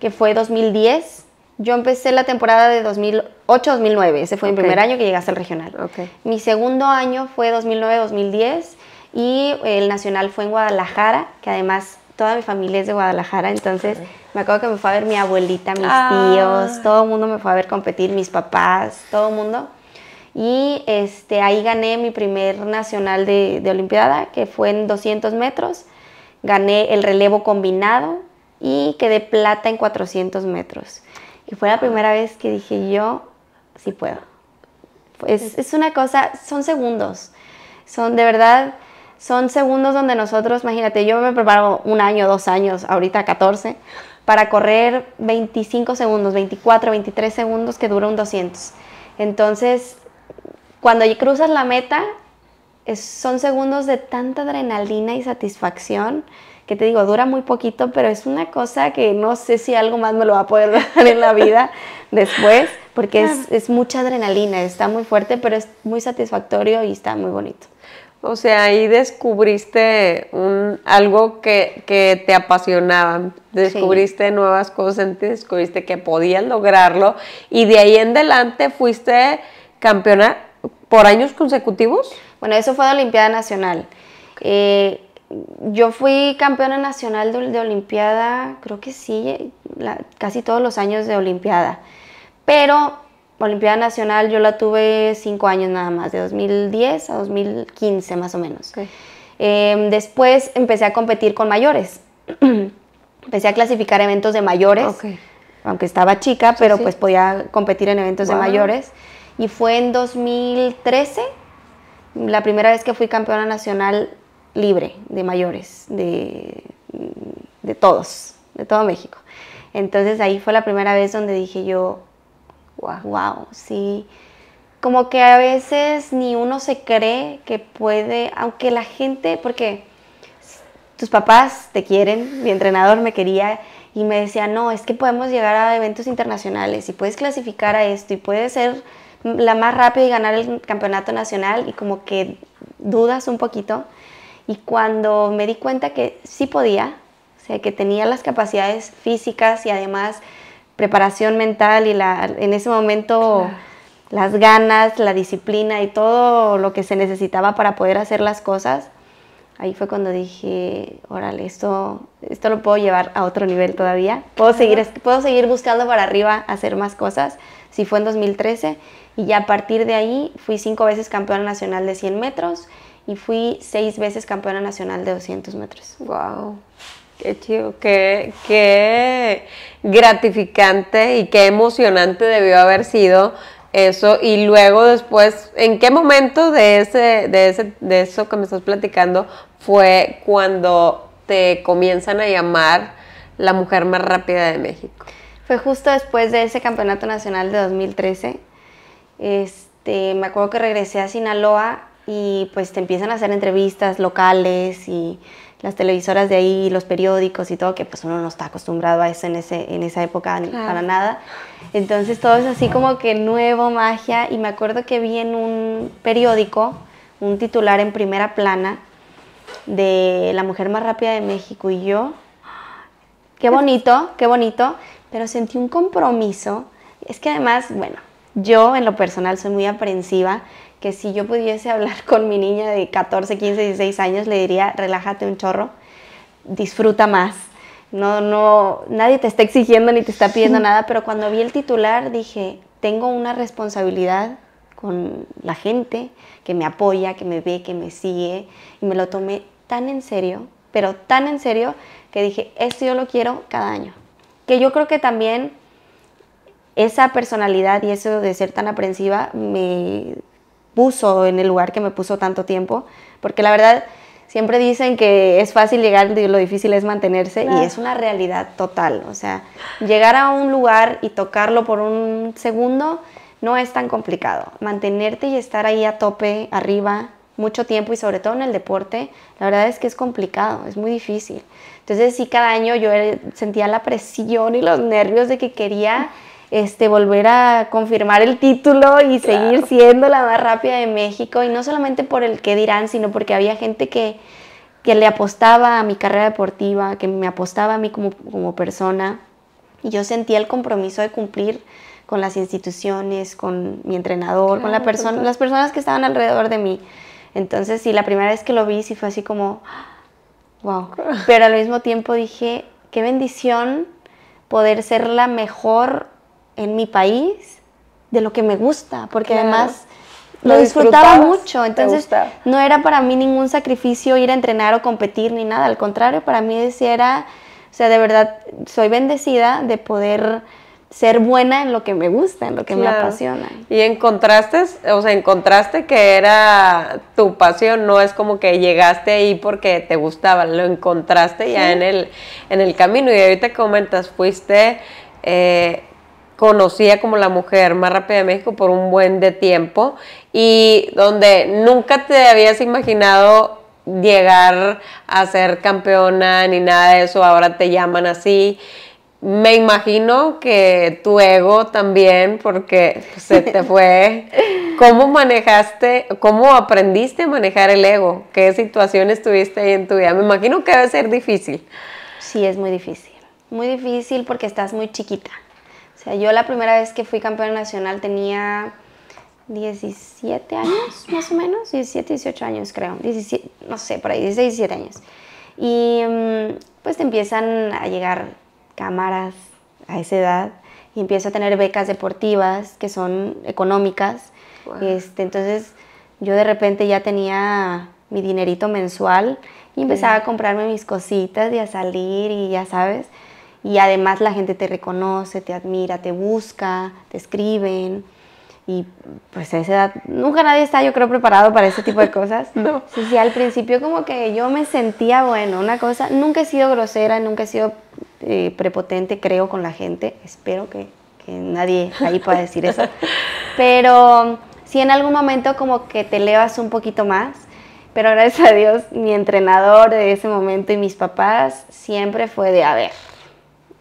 que fue 2010. Yo empecé la temporada de 2008-2009. Ese fue mi primer año que llegaste al regional. Mi segundo año fue 2009-2010 y el nacional fue en Guadalajara, que además toda mi familia es de Guadalajara, entonces me acuerdo que me fue a ver mi abuelita, mis ah. tíos, todo el mundo me fue a ver competir, mis papás, todo el mundo. Y este, ahí gané mi primer nacional de, de Olimpiada, que fue en 200 metros. Gané el relevo combinado y quedé plata en 400 metros. Y fue la primera vez que dije yo, sí puedo. Es, es una cosa, son segundos. Son de verdad, son segundos donde nosotros, imagínate, yo me preparo un año, dos años, ahorita 14, para correr 25 segundos, 24, 23 segundos que dura un 200. Entonces, cuando cruzas la meta, son segundos de tanta adrenalina y satisfacción que te digo, dura muy poquito, pero es una cosa que no sé si algo más me lo va a poder dar en la vida después, porque es, mucha adrenalina, está muy fuerte, pero es muy satisfactorio y está muy bonito. O sea, ahí descubriste algo que, te apasionaba, descubriste nuevas cosas, descubriste que podías lograrlo y de ahí en adelante fuiste campeona por años consecutivos? Bueno, eso fue de Olimpiada Nacional. Eh, yo fui campeona nacional de, Olimpiada, creo que sí, casi todos los años de Olimpiada. Pero Olimpiada Nacional yo la tuve cinco años nada más, de 2010 a 2015 más o menos. Em, después empecé a competir con mayores. empecé a clasificar eventos de mayores, aunque estaba chica, pero pues podía competir en eventos de mayores. Y fue en 2013, la primera vez que fui campeona nacional libre de mayores, de, de todos, de todo México. Entonces ahí fue la primera vez donde dije yo, wow, sí como que a veces ni uno se cree que puede, aunque la gente, porque tus papás te quieren, mi entrenador me quería y me decía, no, es que podemos llegar a eventos internacionales y puedes clasificar a esto y puedes ser la más rápida y ganar el campeonato nacional y como que dudas un poquito. Y cuando me di cuenta que sí podía, o sea, que tenía las capacidades físicas y además preparación mental y la, en ese momento las ganas, la disciplina y todo lo que se necesitaba para poder hacer las cosas, ahí fue cuando dije, órale, esto, esto lo puedo llevar a otro nivel todavía. Puedo seguir, puedo seguir buscando para arriba, hacer más cosas. Sí fue en 2013 y ya a partir de ahí fui cinco veces campeona nacional de 100 metros y fui seis veces campeona nacional de 200 metros. ¡Wow! Qué chido, qué, qué gratificante y qué emocionante debió haber sido eso y luego después, ¿en qué momento de ese, de ese, de eso que me estás platicando fue cuando te comienzan a llamar la mujer más rápida de México? Fue justo después de ese campeonato nacional de 2013. Este, me acuerdo que regresé a Sinaloa y pues te empiezan a hacer entrevistas locales y las televisoras de ahí, los periódicos y todo, que pues uno no está acostumbrado a eso en, ese, en esa época para nada. Entonces todo es así como que nuevo, magia. Y me acuerdo que vi en un periódico un titular en primera plana de la mujer más rápida de México y yo, qué bonito, qué bonito, pero sentí un compromiso. Es que además, bueno, yo en lo personal soy muy aprensiva que si yo pudiese hablar con mi niña de 14, 15, 16 años, le diría, relájate un chorro, disfruta más. No, no, nadie te está exigiendo ni te está pidiendo nada, pero cuando vi el titular dije, tengo una responsabilidad con la gente que me apoya, que me ve, que me sigue, y me lo tomé tan en serio, pero tan en serio, que dije, esto yo lo quiero cada año. Que yo creo que también esa personalidad y eso de ser tan aprensiva me puso en el lugar que me puso tanto tiempo, porque la verdad siempre dicen que es fácil llegar y lo difícil es mantenerse y es una realidad total, o sea, llegar a un lugar y tocarlo por un segundo no es tan complicado, mantenerte y estar ahí a tope, arriba, mucho tiempo y sobre todo en el deporte, la verdad es que es complicado, es muy difícil. Entonces sí, cada año yo sentía la presión y los nervios de que quería este, volver a confirmar el título y seguir siendo la más rápida de México. Y no solamente por el que dirán, sino porque había gente que, que le apostaba a mi carrera deportiva, que me apostaba a mí como, como persona. Y yo sentía el compromiso de cumplir con las instituciones, con mi entrenador, con la persona, las personas que estaban alrededor de mí. Entonces, sí, la primera vez que lo vi, sí fue así como, wow. Pero al mismo tiempo dije, qué bendición poder ser la mejor en mi país de lo que me gusta, porque además lo, disfrutaba mucho, entonces no era para mí ningún sacrificio ir a entrenar o competir ni nada, al contrario, para mí era, o sea, de verdad, soy bendecida de poder ser buena en lo que me gusta, en lo que me apasiona. Y encontraste, o sea, encontraste que era tu pasión, no es como que llegaste ahí porque te gustaba, lo encontraste ya en el, en el camino. Y ahorita comentas, fuiste eh, conocía como la mujer más rápida de México por un buen de tiempo y donde nunca te habías imaginado llegar a ser campeona ni nada de eso, ahora te llaman así. Me imagino que tu ego también, porque se te fue. ¿Cómo manejaste, cómo aprendiste a manejar el ego? ¿Qué situaciones tuviste ahí en tu vida? Me imagino que debe ser difícil. Sí, es muy difícil. Muy difícil porque estás muy chiquita sea, yo la primera vez que fui campeona nacional tenía 17 años, más o menos, 17, 18 años creo, 17, no sé, por ahí, 16, 17 años. Y mm, pues te empiezan a llegar cámaras a esa edad y empiezo a tener becas deportivas que son económicas. Este, entonces yo de repente ya tenía mi dinerito mensual y empezaba a comprarme mis cositas y a salir y ya sabes. Y además la gente te reconoce, te admira, te busca, te escriben. Y pues a esa edad, nunca nadie está yo creo preparado para ese tipo de cosas. No. Sí, sí, al principio como que yo me sentía, bueno, una cosa, nunca he sido grosera, nunca he sido eh, prepotente, creo, con la gente. Espero que, que nadie ahí pueda decir eso. Pero sí en algún momento como que te elevas un poquito más. Pero gracias a Dios, mi entrenador de ese momento y mis papás siempre fue de, a ver,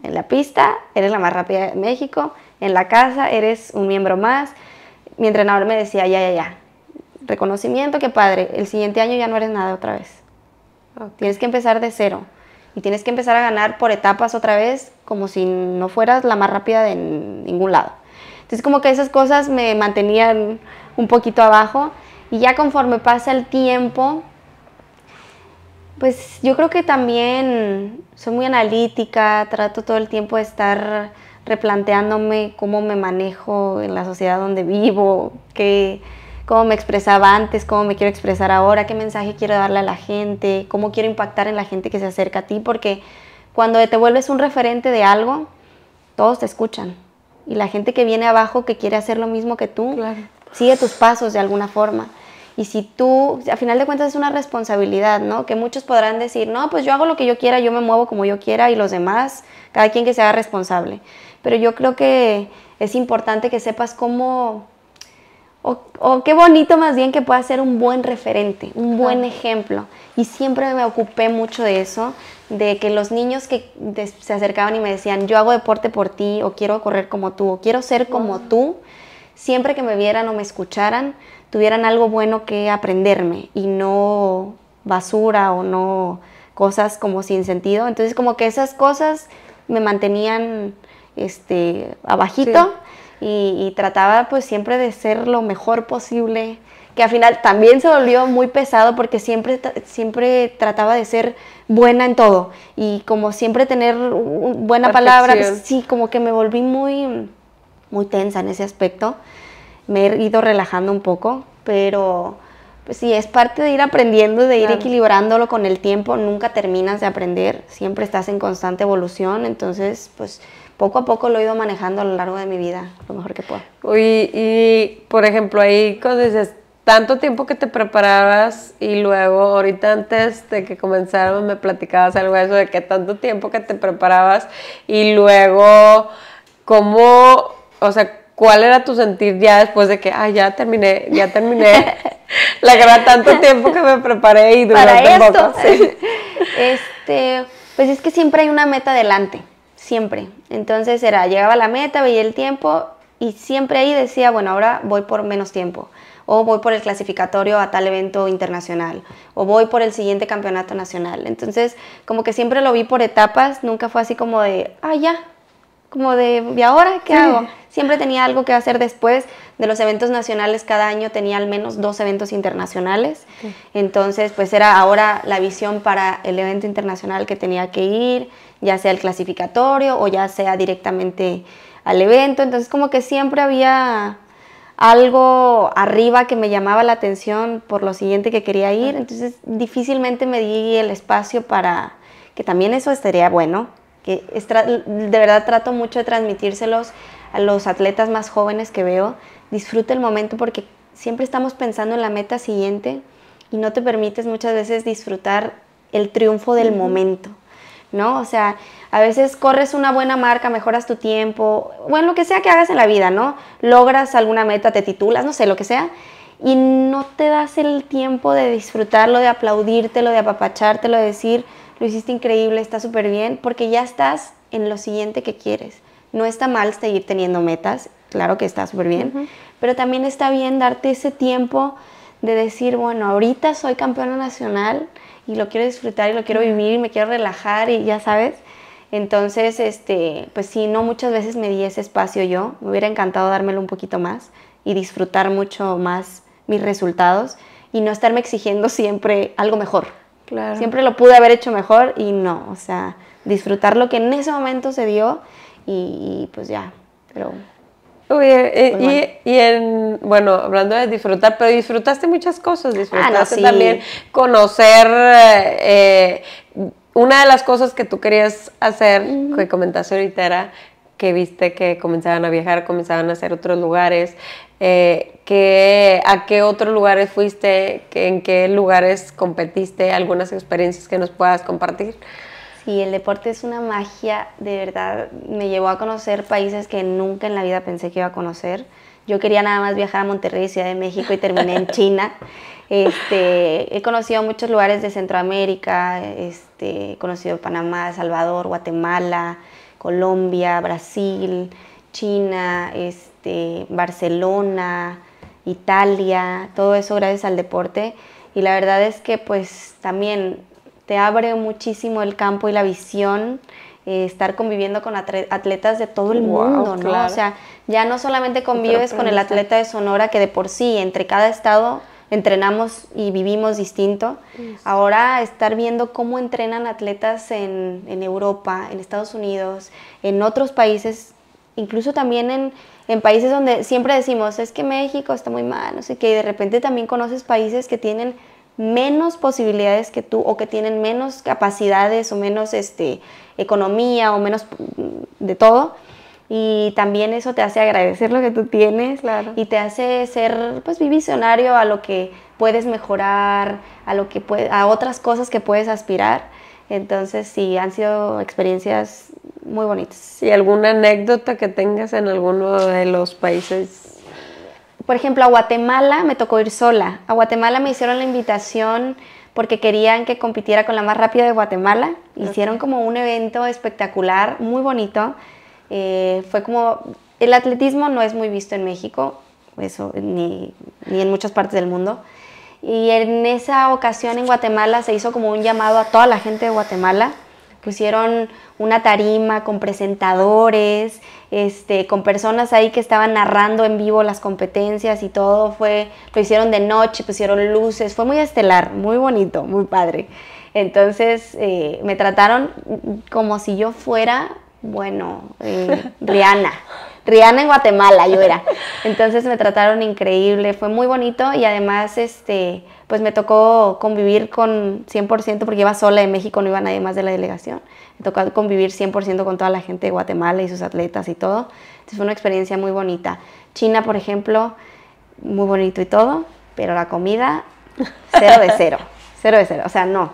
en la pista eres la más rápida de México, en la casa eres un miembro más. Mi entrenador me decía, ya, ya, ya, reconocimiento, qué padre, el siguiente año ya no eres nada otra vez. Tienes que empezar de cero y tienes que empezar a ganar por etapas otra vez como si no fueras la más rápida de ningún lado. Entonces como que esas cosas me mantenían un poquito abajo y ya conforme pasa el tiempo, pues yo creo que también soy muy analítica, trato todo el tiempo de estar replanteándome cómo me manejo en la sociedad donde vivo, qué, cómo me expresaba antes, cómo me quiero expresar ahora, qué mensaje quiero darle a la gente, cómo quiero impactar en la gente que se acerca a ti, porque cuando te vuelves un referente de algo, todos te escuchan. Y la gente que viene abajo, que quiere hacer lo mismo que tú, sigue tus pasos de alguna forma. Y si tú, a final de cuentas es una responsabilidad, ¿no? Que muchos podrán decir, no, pues yo hago lo que yo quiera, yo me muevo como yo quiera y los demás, cada quien que sea responsable. Pero yo creo que es importante que sepas cómo, o, qué bonito más bien que puedas ser un buen referente, un buen ejemplo. Y siempre me ocupé mucho de eso, de que los niños que se acercaban y me decían, yo hago deporte por ti, o quiero correr como tú, o quiero ser como tú, siempre que me vieran o me escucharan, tuvieran algo bueno que aprenderme y no basura o no cosas como sin sentido. Entonces como que esas cosas me mantenían este, abajito y, trataba pues siempre de ser lo mejor posible, que al final también se volvió muy pesado porque siempre, siempre trataba de ser buena en todo y como siempre tener buena palabra, sí, como que me volví muy, muy tensa en ese aspecto. Me he ido relajando un poco, pero pues sí, es parte de ir aprendiendo, de ir equilibrándolo con el tiempo, nunca terminas de aprender, siempre estás en constante evolución, entonces pues poco a poco lo he ido manejando a lo largo de mi vida, lo mejor que puedo. Y, y por ejemplo, ahí cuando dices, tanto tiempo que te preparabas y luego ahorita antes de que comenzáramos me platicabas algo de eso, de que tanto tiempo que te preparabas y luego cómo, o sea, ¿Cuál era tu sentir ya después de que, ah, ya terminé, ya terminé? la verdad, tanto tiempo que me preparé y duró Para esto. Este, pues es que siempre hay una meta adelante, siempre. Entonces era, llegaba la meta, veía el tiempo y siempre ahí decía, bueno, ahora voy por menos tiempo. O voy por el clasificatorio a tal evento internacional. O voy por el siguiente campeonato nacional. Entonces, como que siempre lo vi por etapas, nunca fue así como de, ah, ya, como de, ¿y ahora qué hago? Siempre tenía algo que hacer después de los eventos nacionales. Cada año tenía al menos dos eventos internacionales. Entonces, pues era ahora la visión para el evento internacional que tenía que ir, ya sea el clasificatorio o ya sea directamente al evento. Entonces, como que siempre había algo arriba que me llamaba la atención por lo siguiente que quería ir. Entonces, difícilmente me di el espacio para que también eso estaría bueno que de verdad trato mucho de transmitírselos a los atletas más jóvenes que veo. Disfruta el momento porque siempre estamos pensando en la meta siguiente y no te permites muchas veces disfrutar el triunfo del momento, ¿no? O sea, a veces corres una buena marca, mejoras tu tiempo, bueno, lo que sea que hagas en la vida, ¿no? Logras alguna meta, te titulas, no sé, lo que sea, y no te das el tiempo de disfrutarlo, de aplaudírtelo, de apapachártelo, de decir, lo hiciste increíble, está súper bien, porque ya estás en lo siguiente que quieres. No está mal seguir teniendo metas, claro que está súper bien, pero también está bien darte ese tiempo de decir, bueno, ahorita soy campeona nacional y lo quiero disfrutar y lo quiero vivir y me quiero relajar y ya sabes. Entonces, este, pues sí, no muchas veces me di ese espacio yo, me hubiera encantado dármelo un poquito más y disfrutar mucho más mis resultados y no estarme exigiendo siempre algo mejor. Siempre lo pude haber hecho mejor y no, o sea, disfrutar lo que en ese momento se dio y, pues ya, pero... Oye, y, en, bueno, hablando de disfrutar, pero disfrutaste muchas cosas, disfrutaste ah, también conocer, eh, una de las cosas que tú querías hacer, que comentaste ahorita era que viste que comenzaban a viajar, comenzaban a hacer otros lugares, eh, ¿a qué otros lugares fuiste? ¿En qué lugares competiste? ¿Algunas experiencias que nos puedas compartir? Sí, el deporte es una magia, de verdad. Me llevó a conocer países que nunca en la vida pensé que iba a conocer. Yo quería nada más viajar a Monterrey, Ciudad de México, y terminé en China. Este, he conocido muchos lugares de Centroamérica, este, he conocido Panamá, Salvador, Guatemala, Colombia, Brasil, China, este, Barcelona, Italia, todo eso gracias al deporte. Y la verdad es que pues también te abre muchísimo el campo y la visión. Eh, estar conviviendo con atletas de todo el mundo, ¿no? O sea, ya no solamente convives con el atleta de Sonora, que de por sí, entre cada estado entrenamos y vivimos distinto. Ahora estar viendo cómo entrenan atletas en, en, Europa, en Estados Unidos, en otros países, incluso también en, en, países donde siempre decimos, es que México está muy mal, no sé qué, y de repente también conoces países que tienen menos posibilidades que tú o que tienen menos capacidades o menos este, economía o menos de todo. Y también eso te hace agradecer lo que tú tienes y te hace ser pues visionario a lo que puedes mejorar, a, lo que a otras cosas que puedes aspirar. Entonces sí, han sido experiencias muy bonitas. ¿Y alguna anécdota que tengas en alguno de los países por ejemplo, a Guatemala me tocó ir sola. A Guatemala me hicieron la invitación porque querían que compitiera con la más rápida de Guatemala. Hicieron como un evento espectacular, muy bonito. Eh, fue como, el atletismo no es muy visto en México, eso, ni, ni en muchas partes del mundo. Y en esa ocasión en Guatemala se hizo como un llamado a toda la gente de Guatemala pusieron una tarima con presentadores, este, con personas ahí que estaban narrando en vivo las competencias y todo fue, lo hicieron de noche, pusieron luces, fue muy estelar, muy bonito, muy padre. Entonces eh, me trataron como si yo fuera, bueno, eh, Rihanna. Rihanna en Guatemala yo era. Entonces me trataron increíble, fue muy bonito y además este, pues me tocó convivir con 100% porque iba sola de México, no iba nadie más de la delegación. Me tocó convivir 100% con toda la gente de Guatemala y sus atletas y todo. Entonces fue una experiencia muy bonita. China, por ejemplo, muy bonito y todo, pero la comida, cero de cero. Cero de cero. O sea, no.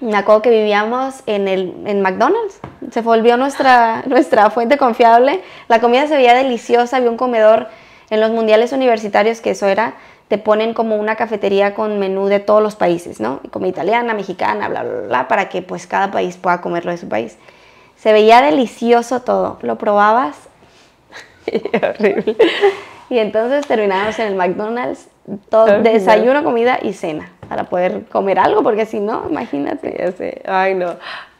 Me acuerdo que vivíamos en, el, en McDonald's. Se volvió nuestra, nuestra fuente confiable. La comida se veía deliciosa. Había un comedor en los mundiales universitarios que eso era te ponen como una cafetería con menú de todos los países, ¿no? Como italiana, mexicana, bla, bla, bla, para que pues cada país pueda comerlo de su país. Se veía delicioso todo, lo probabas. horrible. Y entonces terminamos en el McDonald's, todo, desayuno, comida y cena, para poder comer algo, porque si no, imagínate. Ay, no.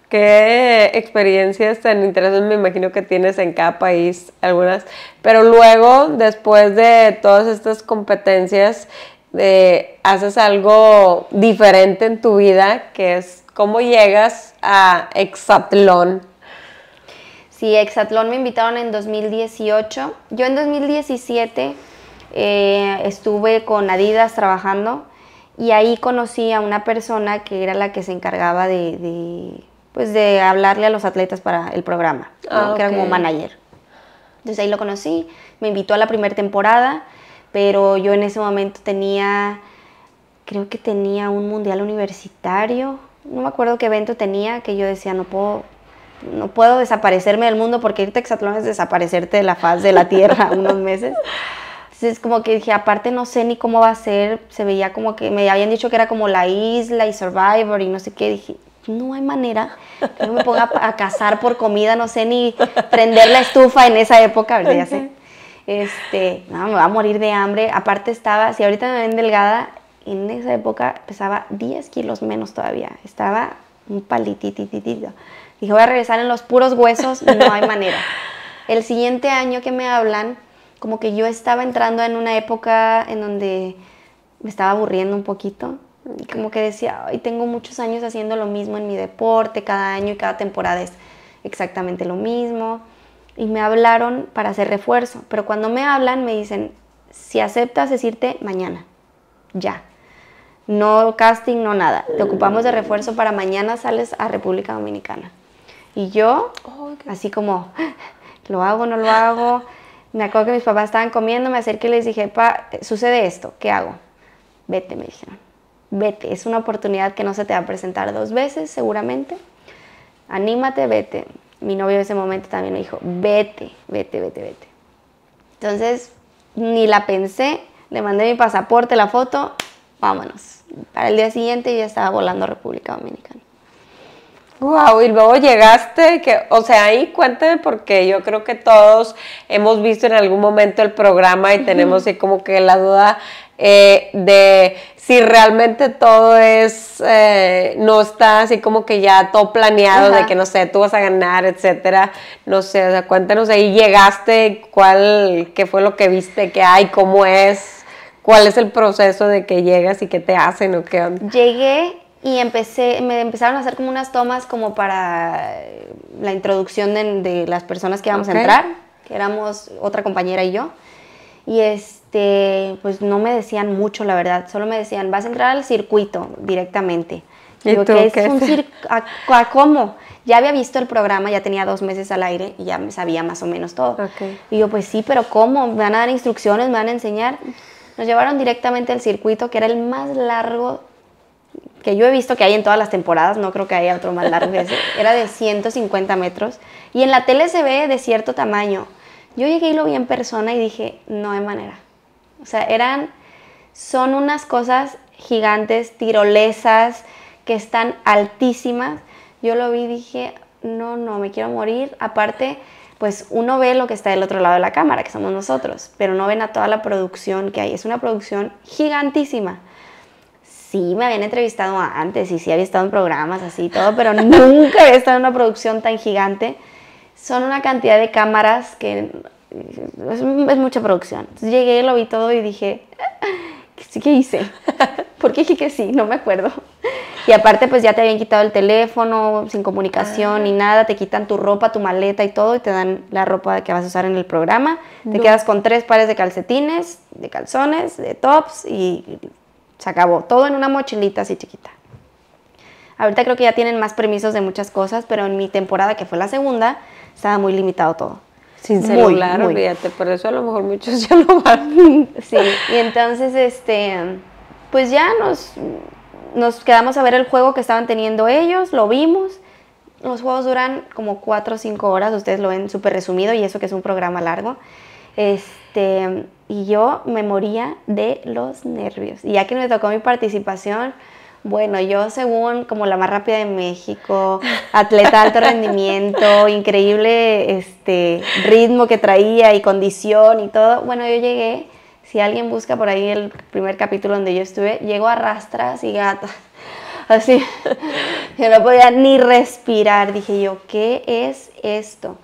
Qué experiencias tan interesantes me imagino que tienes en cada país, algunas. Pero luego, después de todas estas competencias, eh, haces algo diferente en tu vida, que es cómo llegas a Exatlón. Sí, Exatlón me invitaron en 2018. Yo en 2017 eh, estuve con Adidas trabajando y ahí conocí a una persona que era la que se encargaba de pues de hablarle a los atletas para el programa, ah, que era como manager. Entonces ahí lo conocí, me invitó a la primera temporada, pero yo en ese momento tenía, creo que tenía un mundial universitario, no me acuerdo qué evento tenía, que yo decía, no puedo, no puedo desaparecerme del mundo porque irte a Exatlón es desaparecerte de la faz de la tierra unos meses. Entonces como que dije, aparte no sé ni cómo va a ser, se veía como que me habían dicho que era como la isla y Survivor y no sé qué, dije, no hay manera que yo me ponga a cazar por comida, no sé ni prender la estufa en esa época, ¿verdad? Ya sé. Este, no, me va a morir de hambre. Aparte estaba, si ahorita me ven delgada, en esa época pesaba 10 kilos menos todavía. Estaba un palitititito. Dije, voy a regresar en los puros huesos, no hay manera. El siguiente año que me hablan, como que yo estaba entrando en una época en donde me estaba aburriendo un poquito y como que decía, ay, tengo muchos años haciendo lo mismo en mi deporte, cada año y cada temporada es exactamente lo mismo. y me hablaron para hacer refuerzo. Pero cuando me hablan me dicen, si aceptas decirte mañana, ya. No casting, no nada. Te ocupamos de refuerzo para mañana sales a República Dominicana. Y yo, así como, lo hago, no lo hago. Me acuerdo que mis papás estaban comiendo, me acerqué y les dije, pa, sucede esto, ¿qué hago? Vete, me dijeron. Vete, es una oportunidad que no se te va a presentar dos veces seguramente. Anímate, vete. Mi novio en ese momento también me dijo, vete, vete, vete, vete. Entonces, ni la pensé, le mandé mi pasaporte, la foto, vámonos. Para el día siguiente ya estaba volando a República Dominicana. Wow, y luego llegaste, que, o sea, ahí cuéntame porque yo creo que todos hemos visto en algún momento el programa y tenemos ahí como que la duda eh, de si realmente todo es, eh, no está así como que ya todo planeado, de que no sé, tú vas a ganar, etcétera. No sé, o sea, cuéntanos ahí, llegaste, cuál, qué fue lo que viste, qué hay, cómo es, cuál es el proceso de que llegas y qué te hacen o qué onda. Llegué y empecé, me empezaron a hacer como unas tomas como para la introducción de, las personas que íbamos a entrar, que éramos otra compañera y yo. Y este, pues no me decían mucho, la verdad, solo me decían, vas a entrar al circuito directamente. ¿Y yo, ¿qué es un circuito? ¿A, cómo? Ya había visto el programa, ya tenía dos meses al aire y ya sabía más o menos todo. Y yo, pues sí, pero ¿cómo? ¿Me van a dar instrucciones? ¿Me van a enseñar? Nos llevaron directamente al circuito, que era el más largo que yo he visto que hay en todas las temporadas, no creo que haya otro más largo que ese, era de 150 metros. Y en la tele se ve de cierto tamaño. Yo llegué y lo vi en persona y dije, no hay manera. O sea, eran, son unas cosas gigantes, tirolesas, que están altísimas. Yo lo vi y dije, no, no, me quiero morir. Aparte, pues uno ve lo que está del otro lado de la cámara, que somos nosotros, pero no ven a toda la producción que hay. Es una producción gigantísima sí me habían entrevistado antes y sí había estado en programas así y todo, pero nunca había estado en una producción tan gigante. Son una cantidad de cámaras que es, mucha producción. Entonces llegué, lo vi todo y dije, ¿qué hice? ¿Por qué dije que sí? No me acuerdo. Y aparte, pues ya te habían quitado el teléfono, sin comunicación ni ah. nada, te quitan tu ropa, tu maleta y todo, y te dan la ropa que vas a usar en el programa. Te quedas con tres pares de calcetines, de calzones, de tops y se acabó. Todo en una mochilita así chiquita. Ahorita creo que ya tienen más permisos de muchas cosas, pero en mi temporada, que fue la segunda, estaba muy limitado todo. Sin celular, muy, olvídate, por eso a lo mejor muchos ya no van. sí, y entonces, este, pues ya nos, nos quedamos a ver el juego que estaban teniendo ellos, lo vimos. Los juegos duran como 4 o 5 horas, ustedes lo ven súper resumido y eso que es un programa largo. Este, y yo me moría de los nervios. Y ya que me tocó mi participación, bueno, yo según como la más rápida de México, atleta de alto rendimiento, increíble este, ritmo que traía y condición y todo, bueno, yo llegué, si alguien busca por ahí el primer capítulo donde yo estuve, llego a rastras y gatas, así, yo no podía ni respirar, dije yo, ¿qué es esto?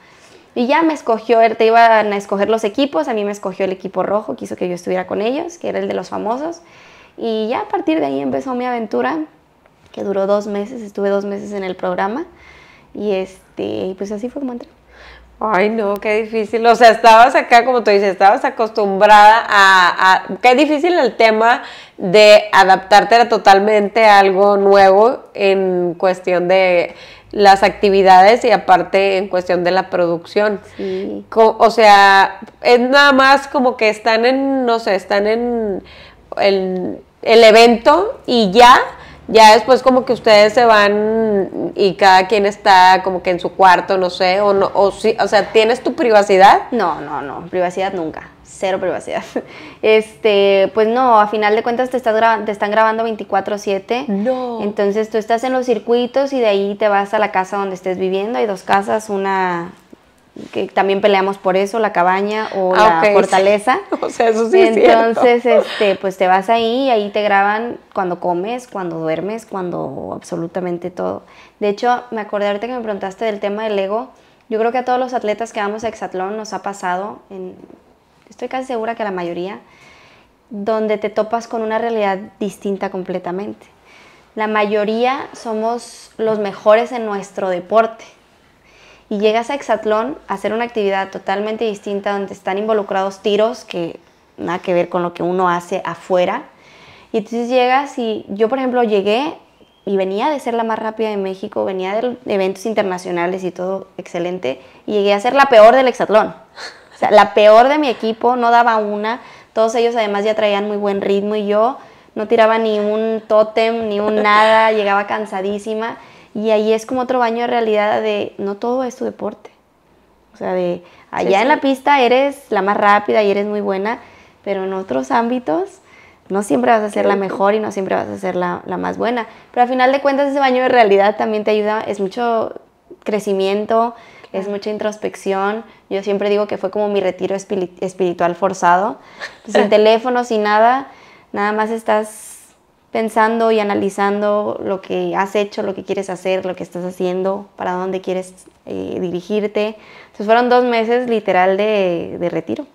Y ya me escogió, te iban a escoger los equipos, a mí me escogió el equipo rojo, quiso que yo estuviera con ellos, que era el de los famosos. Y ya a partir de ahí empezó mi aventura, que duró dos meses, estuve dos meses en el programa. Y este, pues así fue como entré. Ay, no, qué difícil. O sea, estabas acá, como tú dices, estabas acostumbrada a, a, Qué difícil el tema de adaptarte totalmente a algo nuevo en cuestión de las actividades y aparte en cuestión de la producción. o sea, es nada más como que están en, no sé, están en el, el evento y ya, ya después como que ustedes se van y cada quien está como que en su cuarto, no sé, o no, o, sí, o sea, ¿tienes tu privacidad? No, no, no, privacidad nunca cero privacidad. Este, pues no, a final de cuentas te, estás te están grabando 24/7. No. Entonces tú estás en los circuitos y de ahí te vas a la casa donde estés viviendo. Hay dos casas, una que también peleamos por eso, la cabaña o ah, la fortaleza. O sea, eso sí Entonces, este, pues te vas ahí y ahí te graban cuando comes, cuando duermes, cuando absolutamente todo. De hecho, me acordé ahorita que me preguntaste del tema del ego. Yo creo que a todos los atletas que vamos a Exatlón nos ha pasado en, estoy casi segura que la mayoría, donde te topas con una realidad distinta completamente. La mayoría somos los mejores en nuestro deporte y llegas a Exatlón a hacer una actividad totalmente distinta donde están involucrados tiros que nada que ver con lo que uno hace afuera. Y entonces llegas y yo, por ejemplo, llegué y venía de ser la más rápida de México, venía de eventos internacionales y todo excelente, y llegué a ser la peor del hexatlón. O sea, la peor de mi equipo, no daba una. Todos ellos además ya traían muy buen ritmo y yo no tiraba ni un tótem, ni un nada, llegaba cansadísima. Y ahí es como otro baño de realidad de no todo es tu deporte. O sea, de allá en la pista eres la más rápida y eres muy buena, pero en otros ámbitos no siempre vas a ser la mejor y no siempre vas a ser la, la, más buena. Pero al final de cuentas ese baño de realidad también te ayuda, es mucho crecimiento, es mucha introspección. Yo siempre digo que fue como mi retiro espiritual forzado. sin teléfono, sin nada, nada más estás pensando y analizando lo que has hecho, lo que quieres hacer, lo que estás haciendo, para dónde quieres eh, dirigirte. Entonces fueron dos meses literal de, de retiro.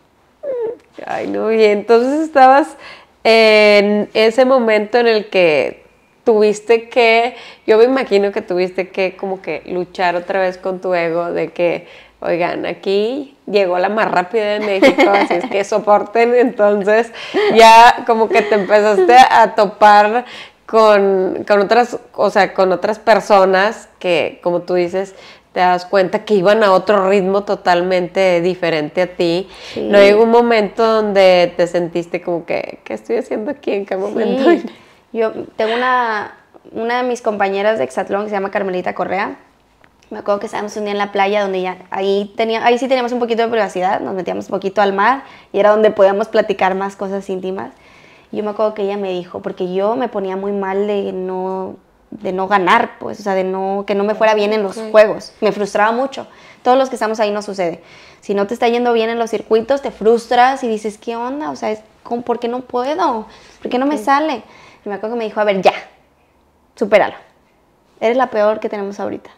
Ay, no, y entonces estabas en ese momento en el que tuviste que, yo me imagino que tuviste que como que luchar otra vez con tu ego de que, oigan, aquí llegó la más rápida de México, así es que soporten, entonces ya como que te empezaste a topar con, con, otras, o sea, con otras personas que, como tú dices, te das cuenta que iban a otro ritmo totalmente diferente a ti. No hay un momento donde te sentiste como que, ¿qué estoy haciendo aquí? ¿En qué momento? Yo tengo una, una de mis compañeras de Exatlón que se llama Carmelita Correa. Me acuerdo que estábamos un día en la playa donde ya, ahí, tenía, ahí sí teníamos un poquito de privacidad, nos metíamos un poquito al mar y era donde podíamos platicar más cosas íntimas. Y yo me acuerdo que ella me dijo, porque yo me ponía muy mal de no de no ganar, pues, o sea, de no, que no me fuera bien en los juegos. Me frustraba mucho. Todos los que estamos ahí no sucede. Si no te está yendo bien en los circuitos, te frustras y dices, ¿qué onda? O sea, ¿por qué no puedo? ¿Por qué no me sale? Y me acuerdo que me dijo, a ver, ya, supéralo. Eres la peor que tenemos ahorita.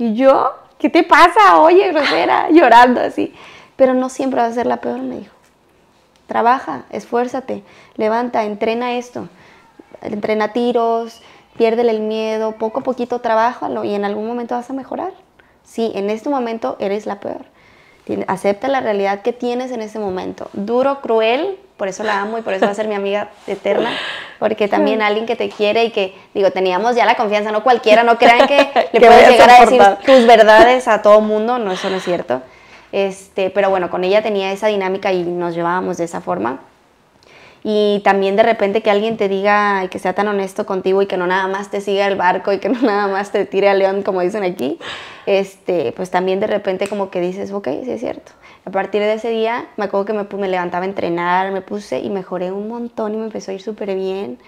Y yo, ¿qué te pasa? Oye, grosera, llorando así. Pero no siempre vas a ser la peor, me dijo. Trabaja, esfuérzate, levanta, entrena esto. Entrena tiros, piérdele el miedo, poco a poquito trabájalo y en algún momento vas a mejorar. Sí, en este momento eres la peor. Acepta la realidad que tienes en ese momento. Duro, cruel, por eso la amo y por eso va a ser mi amiga eterna, porque también alguien que te quiere y que, digo, teníamos ya la confianza, no cualquiera, no crean que le puedes llegar a decir tus verdades a todo mundo, no, eso no es cierto. Este, pero bueno, con ella tenía esa dinámica y nos llevábamos de esa forma y también de repente que alguien te diga y que sea tan honesto contigo y que no nada más te siga el barco y que no nada más te tire al león como dicen aquí, este, pues también de repente como que dices, ok, sí es cierto. A partir de ese día me acuerdo que me, me levantaba a entrenar, me puse y mejoré un montón y me empezó a ir súper bien.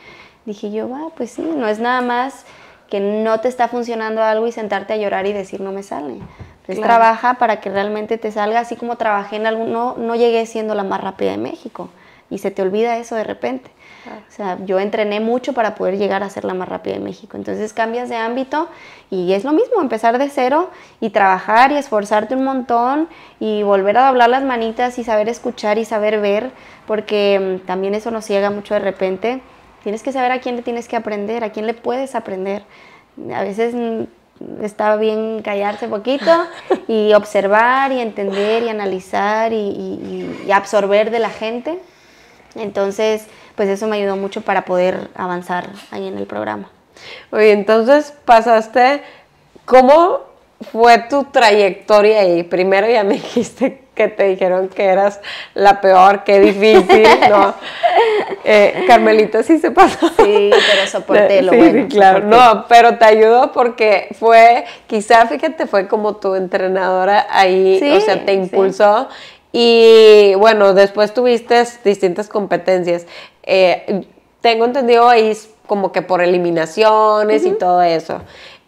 Dije yo, va, pues sí, no es nada más que no te está funcionando algo y sentarte a llorar y decir no me sale. Entonces trabaja para que realmente te salga así como trabajé en algún, no, no llegué siendo la más rápida de México y se te olvida eso de repente. O sea, yo entrené mucho para poder llegar a ser la más rápida de México. Entonces cambias de ámbito y es lo mismo, empezar de cero y trabajar y esforzarte un montón y volver a doblar las manitas y saber escuchar y saber ver, porque mm, también eso nos ciega mucho de repente. Tienes que saber a quién le tienes que aprender, a quién le puedes aprender. A veces mm, está bien callarse poquito y observar y entender y analizar y absorber de la gente entonces, pues eso me ayudó mucho para poder avanzar ahí en el programa. Oye, entonces pasaste, ¿cómo fue tu trayectoria ahí? Primero ya me dijiste que te dijeron que eras la peor, qué difícil, ¿no? Eh, Carmelita sí se pasó. Sí, pero soporté lo sí, claro, no, pero te ayudó porque fue, quizá, fíjate, fue como tu entrenadora ahí, o sea, te impulsó y bueno, después tuviste distintas competencias. Eh, tengo entendido ahí como que por eliminaciones y todo eso.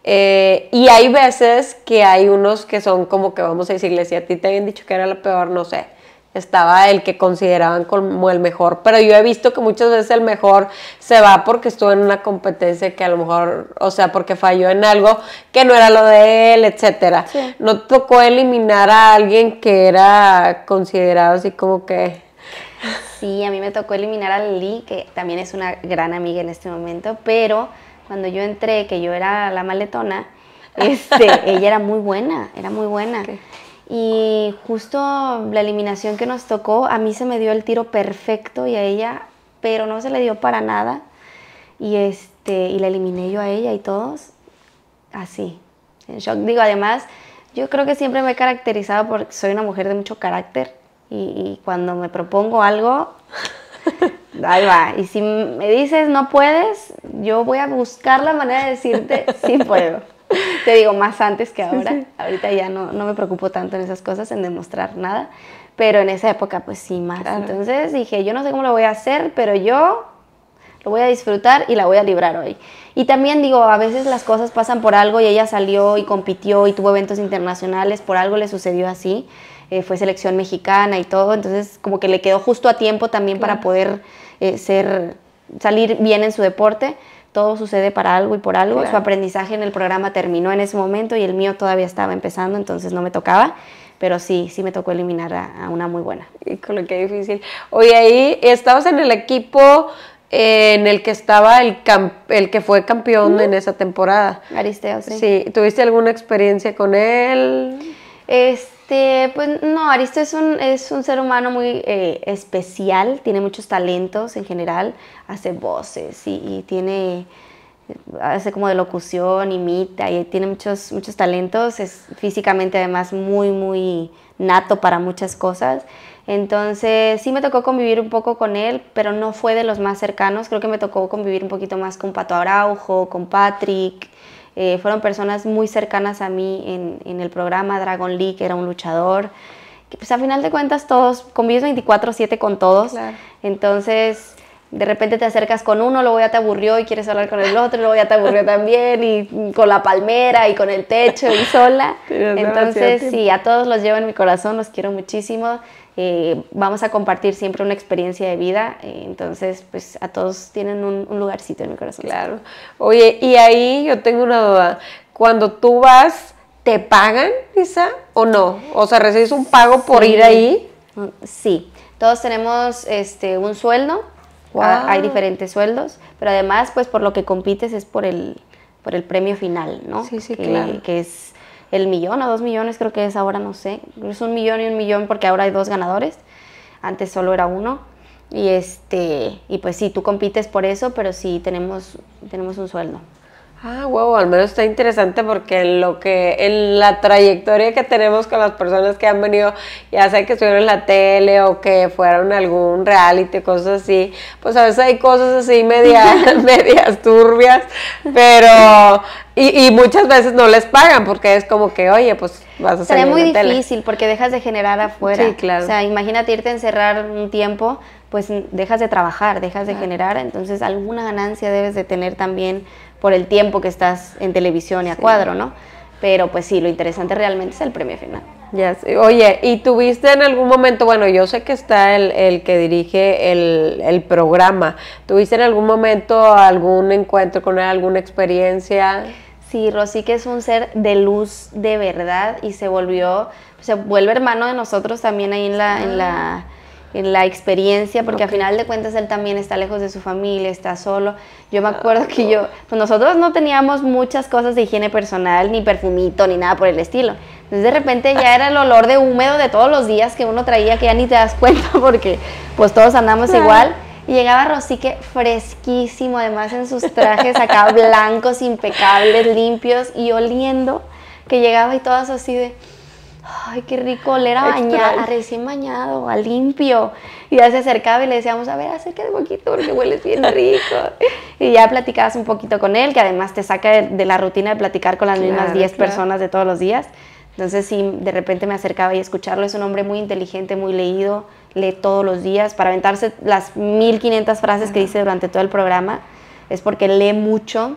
Eh, y hay veces que hay unos que son como que vamos a decirle, si a ti te habían dicho que era la peor, no sé, estaba el que consideraban como el mejor, pero yo he visto que muchas veces el mejor se va porque estuvo en una competencia que a lo mejor, o sea, porque falló en algo que no era lo de él, etcétera. No tocó eliminar a alguien que era considerado así como que Sí, a mí me tocó eliminar a Lili, que también es una gran amiga en este momento, pero cuando yo entré, que yo era la maletona, este, ella era muy buena, era muy buena. Y justo la eliminación que nos tocó, a mí se me dio el tiro perfecto y a ella, pero no se le dio para nada. Y, este, y la eliminé yo a ella y todos así, en shock. Digo, además, yo creo que siempre me he caracterizado porque soy una mujer de mucho carácter y, cuando me propongo algo, ahí va. Y si me dices no puedes, yo voy a buscar la manera de decirte sí puedo. Te digo más antes que ahora. Ahorita ya no, no, me preocupo tanto en esas cosas, en demostrar nada. Pero en esa época, pues sí, más. Entonces dije, yo no sé cómo lo voy a hacer, pero yo lo voy a disfrutar y la voy a librar hoy. Y también digo, a veces las cosas pasan por algo y ella salió y compitió y tuvo eventos internacionales, por algo le sucedió así. Eh, fue selección mexicana y todo, entonces como que le quedó justo a tiempo también para poder eh, ser, salir bien en su deporte. Todo sucede para algo y por algo. Su aprendizaje en el programa terminó en ese momento y el mío todavía estaba empezando, entonces no me tocaba pero sí, sí me tocó eliminar a, una muy buena. Y con lo que difícil. Oye, ahí estabas en el equipo en el que estaba el, el que fue campeón en esa temporada. Aristeo, sí. Sí, ¿tuviste alguna experiencia con él? Este, pues no, Aristeo es un, es un ser humano muy eh, especial, tiene muchos talentos en general, hace voces y, tiene, hace como de locución, imita y tiene muchos, muchos talentos, es físicamente además muy, muy nato para muchas cosas. Entonces sí me tocó convivir un poco con él, pero no fue de los más cercanos. Creo que me tocó convivir un poquito más con Pato Araujo, con Patrick. Eh, fueron personas muy cercanas a mí en, el programa Dragon League, era un luchador. Que pues a final de cuentas todos, convives 24/7 con todos. Entonces de repente te acercas con uno, luego ya te aburrió y quieres hablar con el otro, luego ya te aburrió también, y con la palmera y con el techo y sola. Entonces, sí, a todos los llevo en mi corazón, los quiero muchísimo. Eh, vamos a compartir siempre una experiencia de vida, eh, entonces pues a todos tienen un, lugarcito en mi corazón. Claro. Oye, y ahí yo tengo una duda, cuando tú vas, ¿te pagan, Isa, o no? O sea, ¿recibes un pago por ir ahí? Mm, sí, todos tenemos este, un sueldo, hay diferentes sueldos, pero además pues por lo que compites es por el, por el premio final, ¿no? Sí, sí, claro. Que es el millón o dos millones, creo que es ahora, no sé. Es un millón y un millón porque ahora hay dos ganadores. Antes solo era uno. Y, este, y pues sí, tú compites por eso, pero sí tenemos, tenemos un sueldo. Ah, wow, al menos está interesante porque en lo que, en la trayectoria que tenemos con las personas que han venido, ya sea que estuvieron en la tele o que fueron algún reality, cosas así, pues a veces hay cosas así medias, medias turbias, pero, y, y, muchas veces no les pagan porque es como que, oye, pues vas a salir muy difícil porque dejas de generar afuera. Sí, claro. O sea, imagínate irte a encerrar un tiempo, pues dejas de trabajar, dejas de generar, entonces alguna ganancia debes de tener también por el tiempo que estás en televisión y a cuadro, ¿no? Pero pues sí, lo interesante realmente es el premio final. Ya Oye, ¿y tuviste en algún momento, bueno, yo sé que está el, que dirige el, programa, ¿tuviste en algún momento algún encuentro con él, alguna experiencia? Sí, Rosy, que es un ser de luz de verdad y se volvió, se vuelve hermano de nosotros también ahí en la, en la ah en la experiencia, porque al final de cuentas él también está lejos de su familia, está solo. Yo me acuerdo que yo, pues nosotros no teníamos muchas cosas de higiene personal, ni perfumito, ni nada por el estilo. Entonces de repente ya era el olor de húmedo de todos los días que uno traía, que ya ni te das cuenta, porque pues todos andamos igual. Y llegaba Rosique fresquísimo, además en sus trajes acá blancos, impecables, limpios y oliendo, que llegaba y todas así de ay, qué rico oler a bañar, a recién bañado, a limpio. Y ya se acercaba y le decíamos, a ver, acércate un poquito porque hueles bien rico. y ya platicabas un poquito con él, que además te saca de, la rutina de platicar con las mismas 10 personas de todos los días. Entonces, sí, de repente me acercaba y escucharlo. Es un hombre muy inteligente, muy leído, lee todos los días. Para aventarse las 1500 frases que dice durante todo el programa, es porque lee mucho.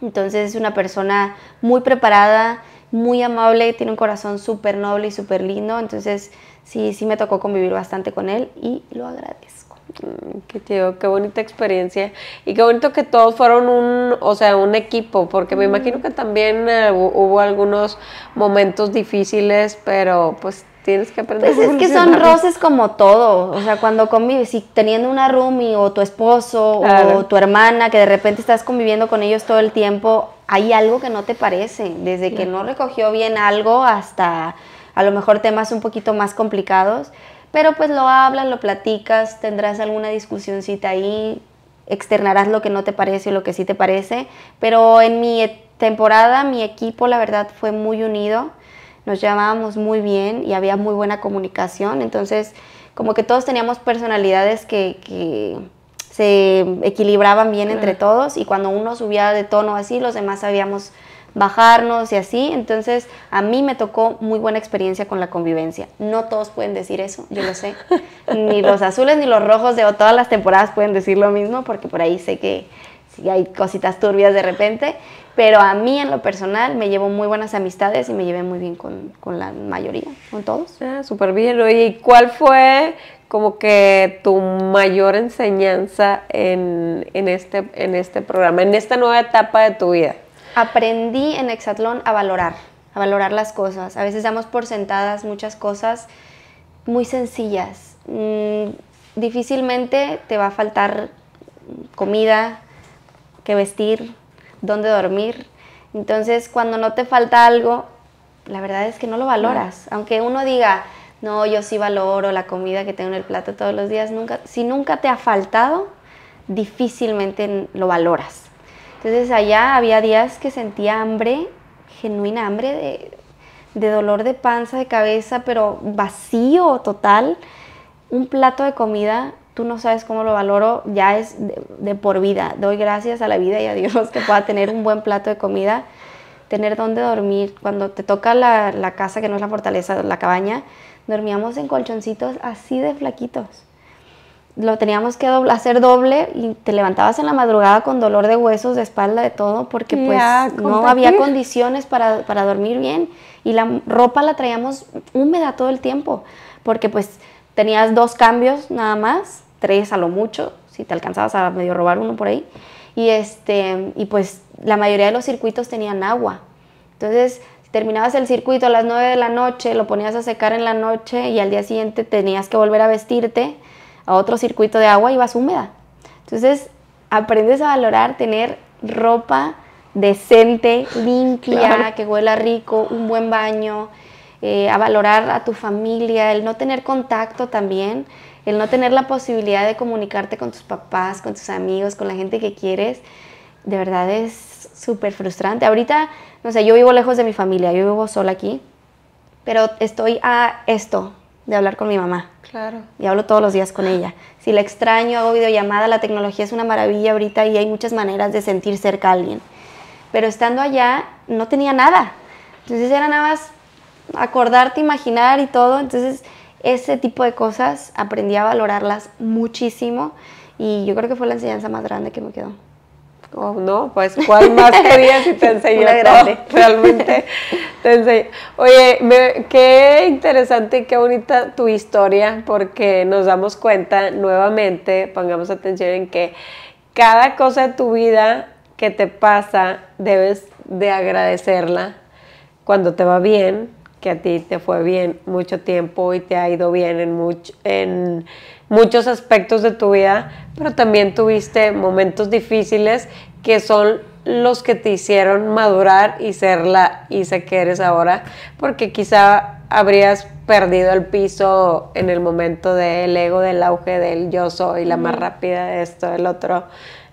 Entonces, es una persona muy preparada, muy amable, tiene un corazón súper noble y súper lindo, entonces sí, sí me tocó convivir bastante con él y lo agradezco. Mm, qué tío, qué bonita experiencia y qué bonito que todos fueron un, o sea, un equipo, porque me imagino que también eh, hubo algunos momentos difíciles, pero pues tienes que aprender. Pues es que son roces como todo, o sea, cuando convives, si teniendo una roomie o tu esposo o tu hermana, que de repente estás conviviendo con ellos todo el tiempo, hay algo que no te parece, desde que no recogió bien algo hasta a lo mejor temas un poquito más complicados, pero pues lo hablas, lo platicas, tendrás alguna discusioncita ahí, externarás lo que no te parece o lo que sí te parece, pero en mi temporada mi equipo la verdad fue muy unido, nos llamábamos muy bien y había muy buena comunicación, entonces como que todos teníamos personalidades que, se equilibraban bien entre todos y cuando uno subía de tono así, los demás sabíamos bajarnos y así. Entonces, a mí me tocó muy buena experiencia con la convivencia. No todos pueden decir eso, yo lo sé. ni los azules ni los rojos de todas las temporadas pueden decir lo mismo, porque por ahí sé que sí hay cositas turbias de repente. Pero a mí en lo personal me llevo muy buenas amistades y me llevé muy bien con, con la mayoría, con todos. Ah, súper bien. ¿y cuál fue como que tu mayor enseñanza en, en, este, en este programa, en esta nueva etapa de tu vida? Aprendí en Exatlón a valorar, a valorar las cosas. A veces damos por sentadas muchas cosas muy sencillas. Mm, difícilmente te va a faltar comida, que vestir, dónde dormir. Entonces, cuando no te falta algo, la verdad es que no lo valoras. Aunque uno diga, no, yo sí valoro la comida que tengo en el plato todos los días, nunca, si nunca te ha faltado, difícilmente lo valoras. Entonces allá había días que sentía hambre, genuina hambre de, dolor de panza, de cabeza, pero vacío total. Un plato de comida tú no sabes cómo lo valoro, ya es de, por vida. Doy gracias a la vida y a Dios que pueda tener un buen plato de comida, tener dónde dormir. Cuando te toca la, la casa, que no es la fortaleza, la cabaña, dormíamos en colchoncitos así de flaquitos. Lo teníamos que hacer doble y te levantabas en la madrugada con dolor de huesos, de espalda, de todo, porque pues no había condiciones para, para dormir bien. Y la ropa la traíamos húmeda todo el tiempo, porque pues tenías dos cambios nada más tres a lo mucho, si te alcanzabas a medio robar uno por ahí. Y, este, y pues la mayoría de los circuitos tenían agua. Entonces, terminabas el circuito a las 9 de la noche, lo ponías a secar en la noche y al día siguiente tenías que volver a vestirte a otro circuito de agua y vas húmeda. Entonces, aprendes a valorar tener ropa decente, limpia, que huela rico, un buen baño, eh, a valorar a tu familia, el no tener contacto también el no tener la posibilidad de comunicarte con tus papás, con tus amigos, con la gente que quieres, de verdad es súper frustrante. Ahorita, no sé, yo vivo lejos de mi familia, yo vivo sola aquí, pero estoy a esto de hablar con mi mamá. Claro. Y hablo todos los días con ella. Si la extraño, hago videollamada, la tecnología es una maravilla ahorita y hay muchas maneras de sentir cerca a alguien. Pero estando allá, no tenía nada. Entonces era nada más acordarte, imaginar y todo. Entonces ese tipo de cosas aprendí a valorarlas muchísimo y yo creo que fue la enseñanza más grande que me quedó. Oh, no, pues ¿cuál más querías y te enseñó todo? Realmente te enseñó. Oye, qué interesante y qué bonita tu historia porque nos damos cuenta nuevamente, pongamos atención en que cada cosa de tu vida que te pasa debes de agradecerla cuando te va bien, que a ti te fue bien mucho tiempo y te ha ido bien en, en muchos aspectos de tu vida, pero también tuviste momentos difíciles que son los que te hicieron madurar y ser la Isa que eres ahora, porque quizá habrías perdido el piso en el momento del ego, del auge del yo soy la más rápida de esto, del otro.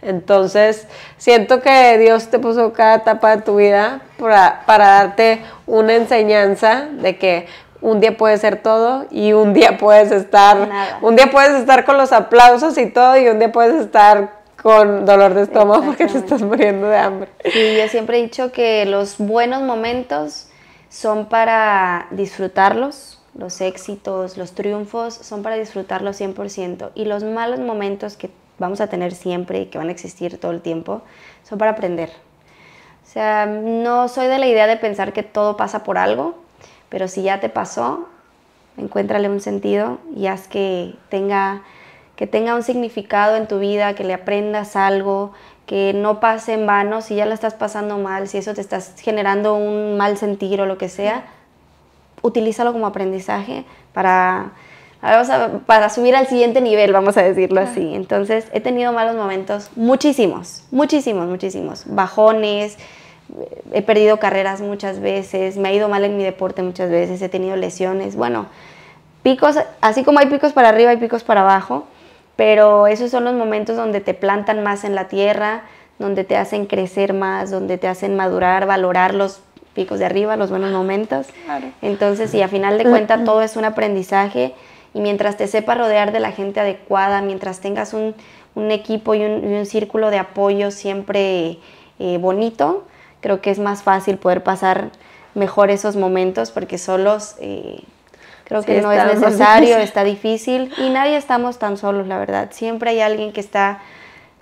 Entonces, siento que Dios te puso cada etapa de tu vida para, para darte una enseñanza de que un día puedes ser todo y un día puedes estar, un día puedes estar con los aplausos y todo y un día puedes estar con dolor de estómago porque te estás muriendo de hambre. Sí, yo siempre he dicho que los buenos momentos son para disfrutarlos, los éxitos, los triunfos son para disfrutarlos 100% y los malos momentos que vamos a tener siempre y que van a existir todo el tiempo, son para aprender. O sea, no soy de la idea de pensar que todo pasa por algo, pero si ya te pasó, encuéntrale un sentido y haz que tenga, que tenga un significado en tu vida, que le aprendas algo, que no pase en vano si ya la estás pasando mal, si eso te está generando un mal sentir o lo que sea, utilízalo como aprendizaje para para subir al siguiente nivel, vamos a decirlo así. Entonces, he tenido malos momentos, muchísimos, muchísimos, muchísimos. Bajones, he perdido carreras muchas veces, me ha ido mal en mi deporte muchas veces, he tenido lesiones, bueno, picos, así como hay picos para arriba, hay picos para abajo, pero esos son los momentos donde te plantan más en la tierra, donde te hacen crecer más, donde te hacen madurar, valorar los picos de arriba, los buenos momentos. Entonces, y a final de cuentas todo es un aprendizaje y mientras te sepas rodear de la gente adecuada, mientras tengas un, equipo y un, círculo de apoyo siempre eh, bonito, creo que es más fácil poder pasar mejor esos momentos porque solos eh, creo que no es necesario, está difícil y nadie estamos tan solos, la verdad. Siempre hay alguien que está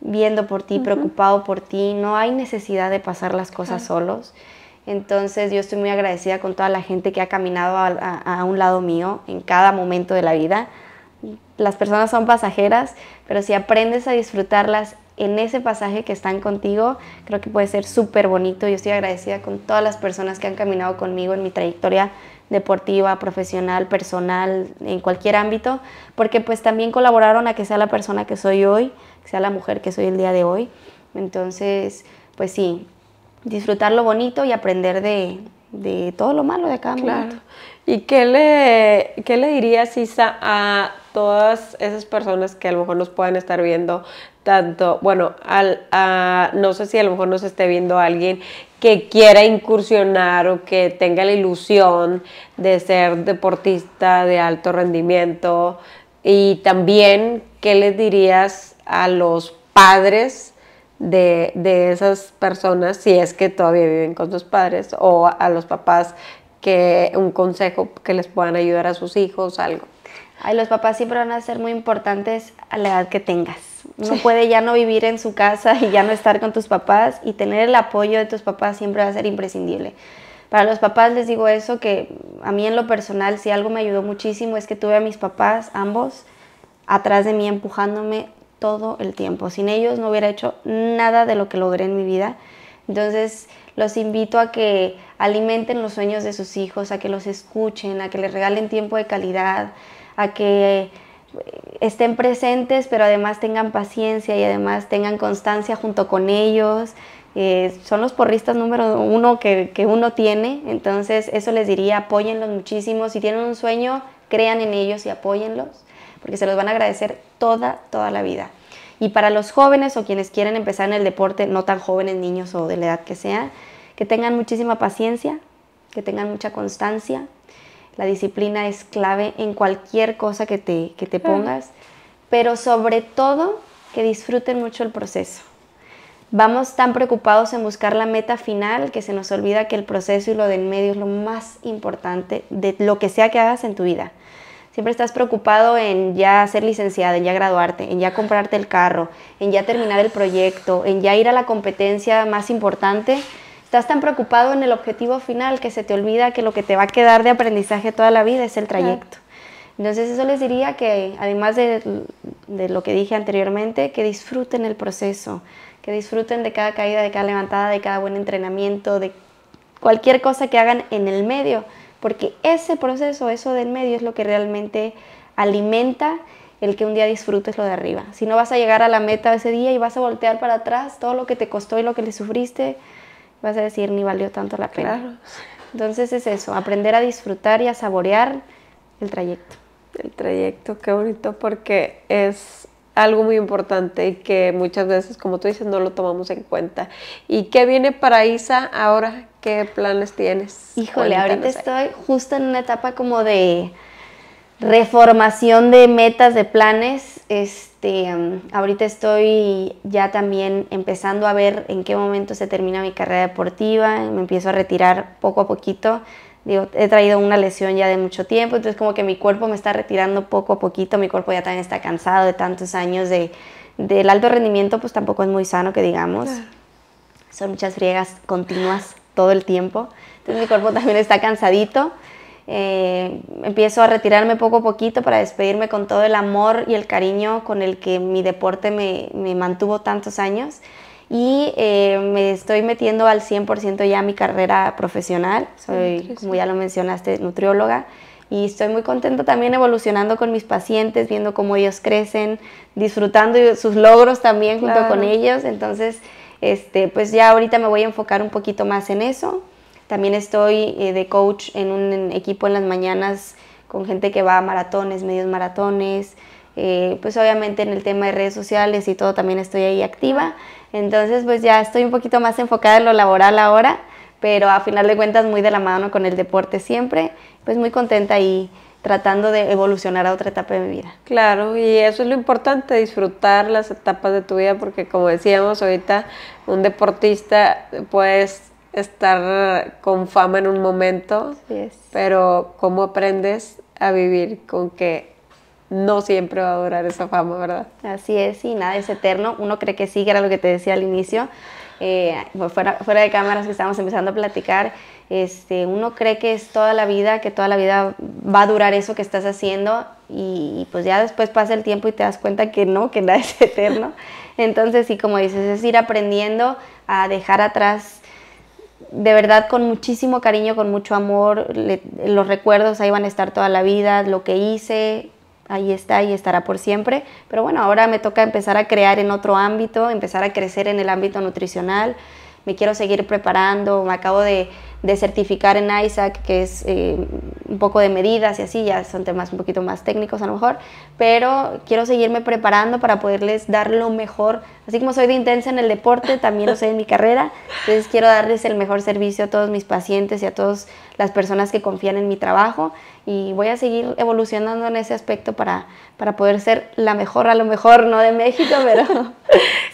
viendo por ti, preocupado por ti, no hay necesidad de pasar las cosas solos. Entonces yo estoy muy agradecida con toda la gente que ha caminado a, un lado mío en cada momento de la vida. Las personas son pasajeras, pero si aprendes a disfrutarlas en ese pasaje que están contigo, creo que puede ser súper bonito. Yo estoy agradecida con todas las personas que han caminado conmigo en mi trayectoria deportiva, profesional, personal, en cualquier ámbito, porque pues también colaboraron a que sea la persona que soy hoy, que sea la mujer que soy el día de hoy. Entonces, pues sí, disfrutar lo bonito y aprender de, todo lo malo de cada momento. ¿Y qué le, qué le dirías, Isa, a todas esas personas que a lo mejor nos puedan estar viendo, tanto, bueno, al, no sé si a lo mejor nos esté viendo alguien que quiera incursionar o que tenga la ilusión de ser deportista de alto rendimiento, y también, ¿qué les dirías a los padres de, esas personas, si es que todavía viven con sus padres, o a los papás que un consejo que les puedan ayudar a sus hijos, algo. Ay, los papás siempre van a ser muy importantes a la edad que tengas. Uno puede ya no vivir en su casa y ya no estar con tus papás y tener el apoyo de tus papás siempre va a ser imprescindible. Para los papás les digo eso, que a mí en lo personal, si algo me ayudó muchísimo es que tuve a mis papás, ambos, atrás de mí empujándome todo el tiempo. Sin ellos no hubiera hecho nada de lo que logré en mi vida. Entonces los invito a que alimenten los sueños de sus hijos, a que los escuchen, a que les regalen tiempo de calidad, a que eh, estén presentes, pero además tengan paciencia y además tengan constancia junto con ellos. Eh, son los porristas número uno que, que, uno tiene, entonces eso les diría, apóyenlos muchísimo. Si tienen un sueño, crean en ellos y apóyenlos porque se los van a agradecer toda, toda la vida. Y para los jóvenes o quienes quieren empezar en el deporte, no tan jóvenes, niños o de la edad que sea, que tengan muchísima paciencia, que tengan mucha constancia. La disciplina es clave en cualquier cosa que te, que te pongas, pero sobre todo que disfruten mucho el proceso. Vamos tan preocupados en buscar la meta final que se nos olvida que el proceso y lo del medio es lo más importante de lo que sea que hagas en tu vida. Siempre estás preocupado en ya ser licenciada, en ya graduarte, en ya comprarte el carro, en ya terminar el proyecto, en ya ir a la competencia más importante. Estás tan preocupado en el objetivo final que se te olvida que lo que te va a quedar de aprendizaje toda la vida es el trayecto. Entonces eso les diría que además de, de, lo que dije anteriormente, que disfruten el proceso, que disfruten de cada caída, de cada levantada, de cada buen entrenamiento, de cualquier cosa que hagan en el medio porque ese proceso, eso del medio es lo que realmente alimenta el que un día disfrutes lo de arriba. Si no vas a llegar a la meta ese día y vas a voltear para atrás todo lo que te costó y lo que le sufriste, vas a decir ni valió tanto la pena. Entonces es eso, aprender a disfrutar y a saborear el trayecto. El trayecto, qué bonito, porque es algo muy importante y que muchas veces, como tú dices, no lo tomamos en cuenta. ¿Y qué viene para Isa ahora? ¿Qué planes tienes? Híjole, ahorita estoy justo en una etapa como de reformación de metas, de planes. Este, um, ahorita estoy ya también empezando a ver en qué momento se termina mi carrera deportiva, me empiezo a retirar poco a poquito Digo, he traído una lesión ya de mucho tiempo, entonces como que mi cuerpo me está retirando poco a poquito, mi cuerpo ya también está cansado de tantos años de, del alto rendimiento, pues tampoco es muy sano que digamos. Son muchas friegas continuas todo el tiempo, entonces mi cuerpo también está cansadito. Eh, empiezo a retirarme poco a poquito para despedirme con todo el amor y el cariño con el que mi deporte me, me mantuvo tantos años y eh, me estoy metiendo al 100% ya a mi carrera profesional. Soy, como ya lo mencionaste, nutrióloga y estoy muy contenta también evolucionando con mis pacientes, viendo cómo ellos crecen, disfrutando sus logros también junto con ellos. Entonces, este, pues ya ahorita me voy a enfocar un poquito más en eso. También estoy eh, de coach en un equipo en las mañanas con gente que va a maratones, medios maratones. Eh, pues obviamente en el tema de redes sociales y todo también estoy ahí activa. Entonces pues ya estoy un poquito más enfocada en lo laboral ahora, pero a final de cuentas muy de la mano con el deporte siempre. Pues muy contenta y tratando de evolucionar a otra etapa de mi vida. Claro, y eso es lo importante, disfrutar las etapas de tu vida, porque como decíamos ahorita, un deportista puedes estar con fama en un momento, pero ¿cómo aprendes a vivir con que no siempre va a durar esa fama, verdad? Así es, y nada es eterno. Uno cree que sí, que era lo que te decía al inicio. Eh, fuera, fuera de cámaras que estábamos empezando a platicar, este, uno cree que es toda la vida, que toda la vida va a durar eso que estás haciendo y, pues ya después pasa el tiempo y te das cuenta que no, que nada es eterno. Entonces sí, como dices, es ir aprendiendo a dejar atrás de verdad con muchísimo cariño, con mucho amor, los recuerdos ahí van a estar toda la vida, lo que hice, ahí está y estará por siempre. Pero bueno, ahora me toca empezar a crear en otro ámbito, empezar a crecer en el ámbito nutricional. Me quiero seguir preparando, me acabo de de certificar en ISAC, que es eh, un poco de medidas y así, ya son temas un poquito más técnicos a lo mejor, pero quiero seguirme preparando para poderles dar lo mejor, así como soy de intensa en el deporte, también lo soy en mi carrera, entonces quiero darles el mejor servicio a todos mis pacientes y a todas las personas que confían en mi trabajo y voy a seguir evolucionando en ese aspecto para, para poder ser la mejor, a lo mejor no de México, pero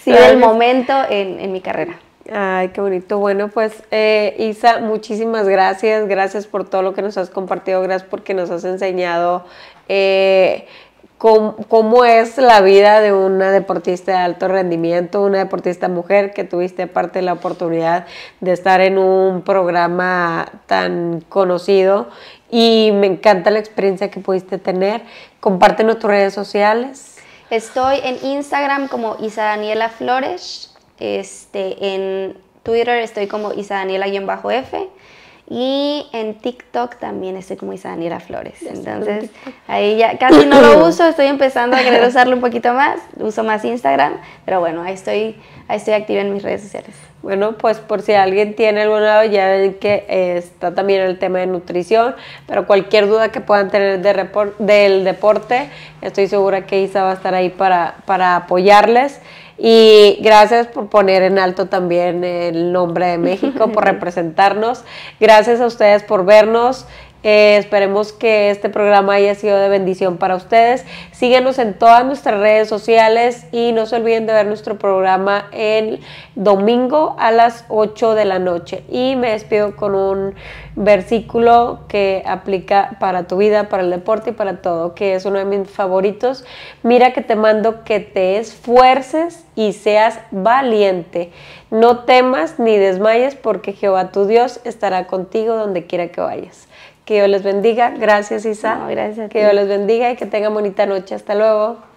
sí del momento en, en mi carrera. Ay, qué bonito. Bueno, pues eh, Isa, muchísimas gracias. Gracias por todo lo que nos has compartido. Gracias porque nos has enseñado eh, cómo, es la vida de una deportista de alto rendimiento, una deportista mujer que tuviste aparte la oportunidad de estar en un programa tan conocido. Y me encanta la experiencia que pudiste tener. Compártenos tus redes sociales. Estoy en Instagram como Isa Daniela Flores este, en Twitter estoy como Isa Daniela-F. Y en TikTok también estoy como Isa Daniela Flores. Entonces, ahí ya casi no lo uso, estoy empezando a querer usarlo un poquito más. Uso más Instagram, pero bueno, ahí estoy, ahí estoy activa en mis redes sociales. Bueno, pues por si alguien tiene alguna duda, ya ven que está también el tema de nutrición, pero cualquier duda que puedan tener de del deporte, estoy segura que Isa va a estar ahí para, para apoyarles. Y gracias por poner en alto también el nombre de México, por representarnos. Gracias a ustedes por vernos. Eh, esperemos que este programa haya sido de bendición para ustedes. Síguenos en todas nuestras redes sociales y no se olviden de ver nuestro programa el domingo a las 8 de la noche. Y me despido con un versículo que aplica para tu vida, para el deporte y para todo, que es uno de mis favoritos. Mira que te mando que te esfuerces y seas valiente. No temas ni desmayes porque Jehová tu Dios estará contigo donde quiera que vayas. Que Dios les bendiga. Gracias, Isa. gracias. Que Dios les bendiga y que tengan bonita noche. Hasta luego.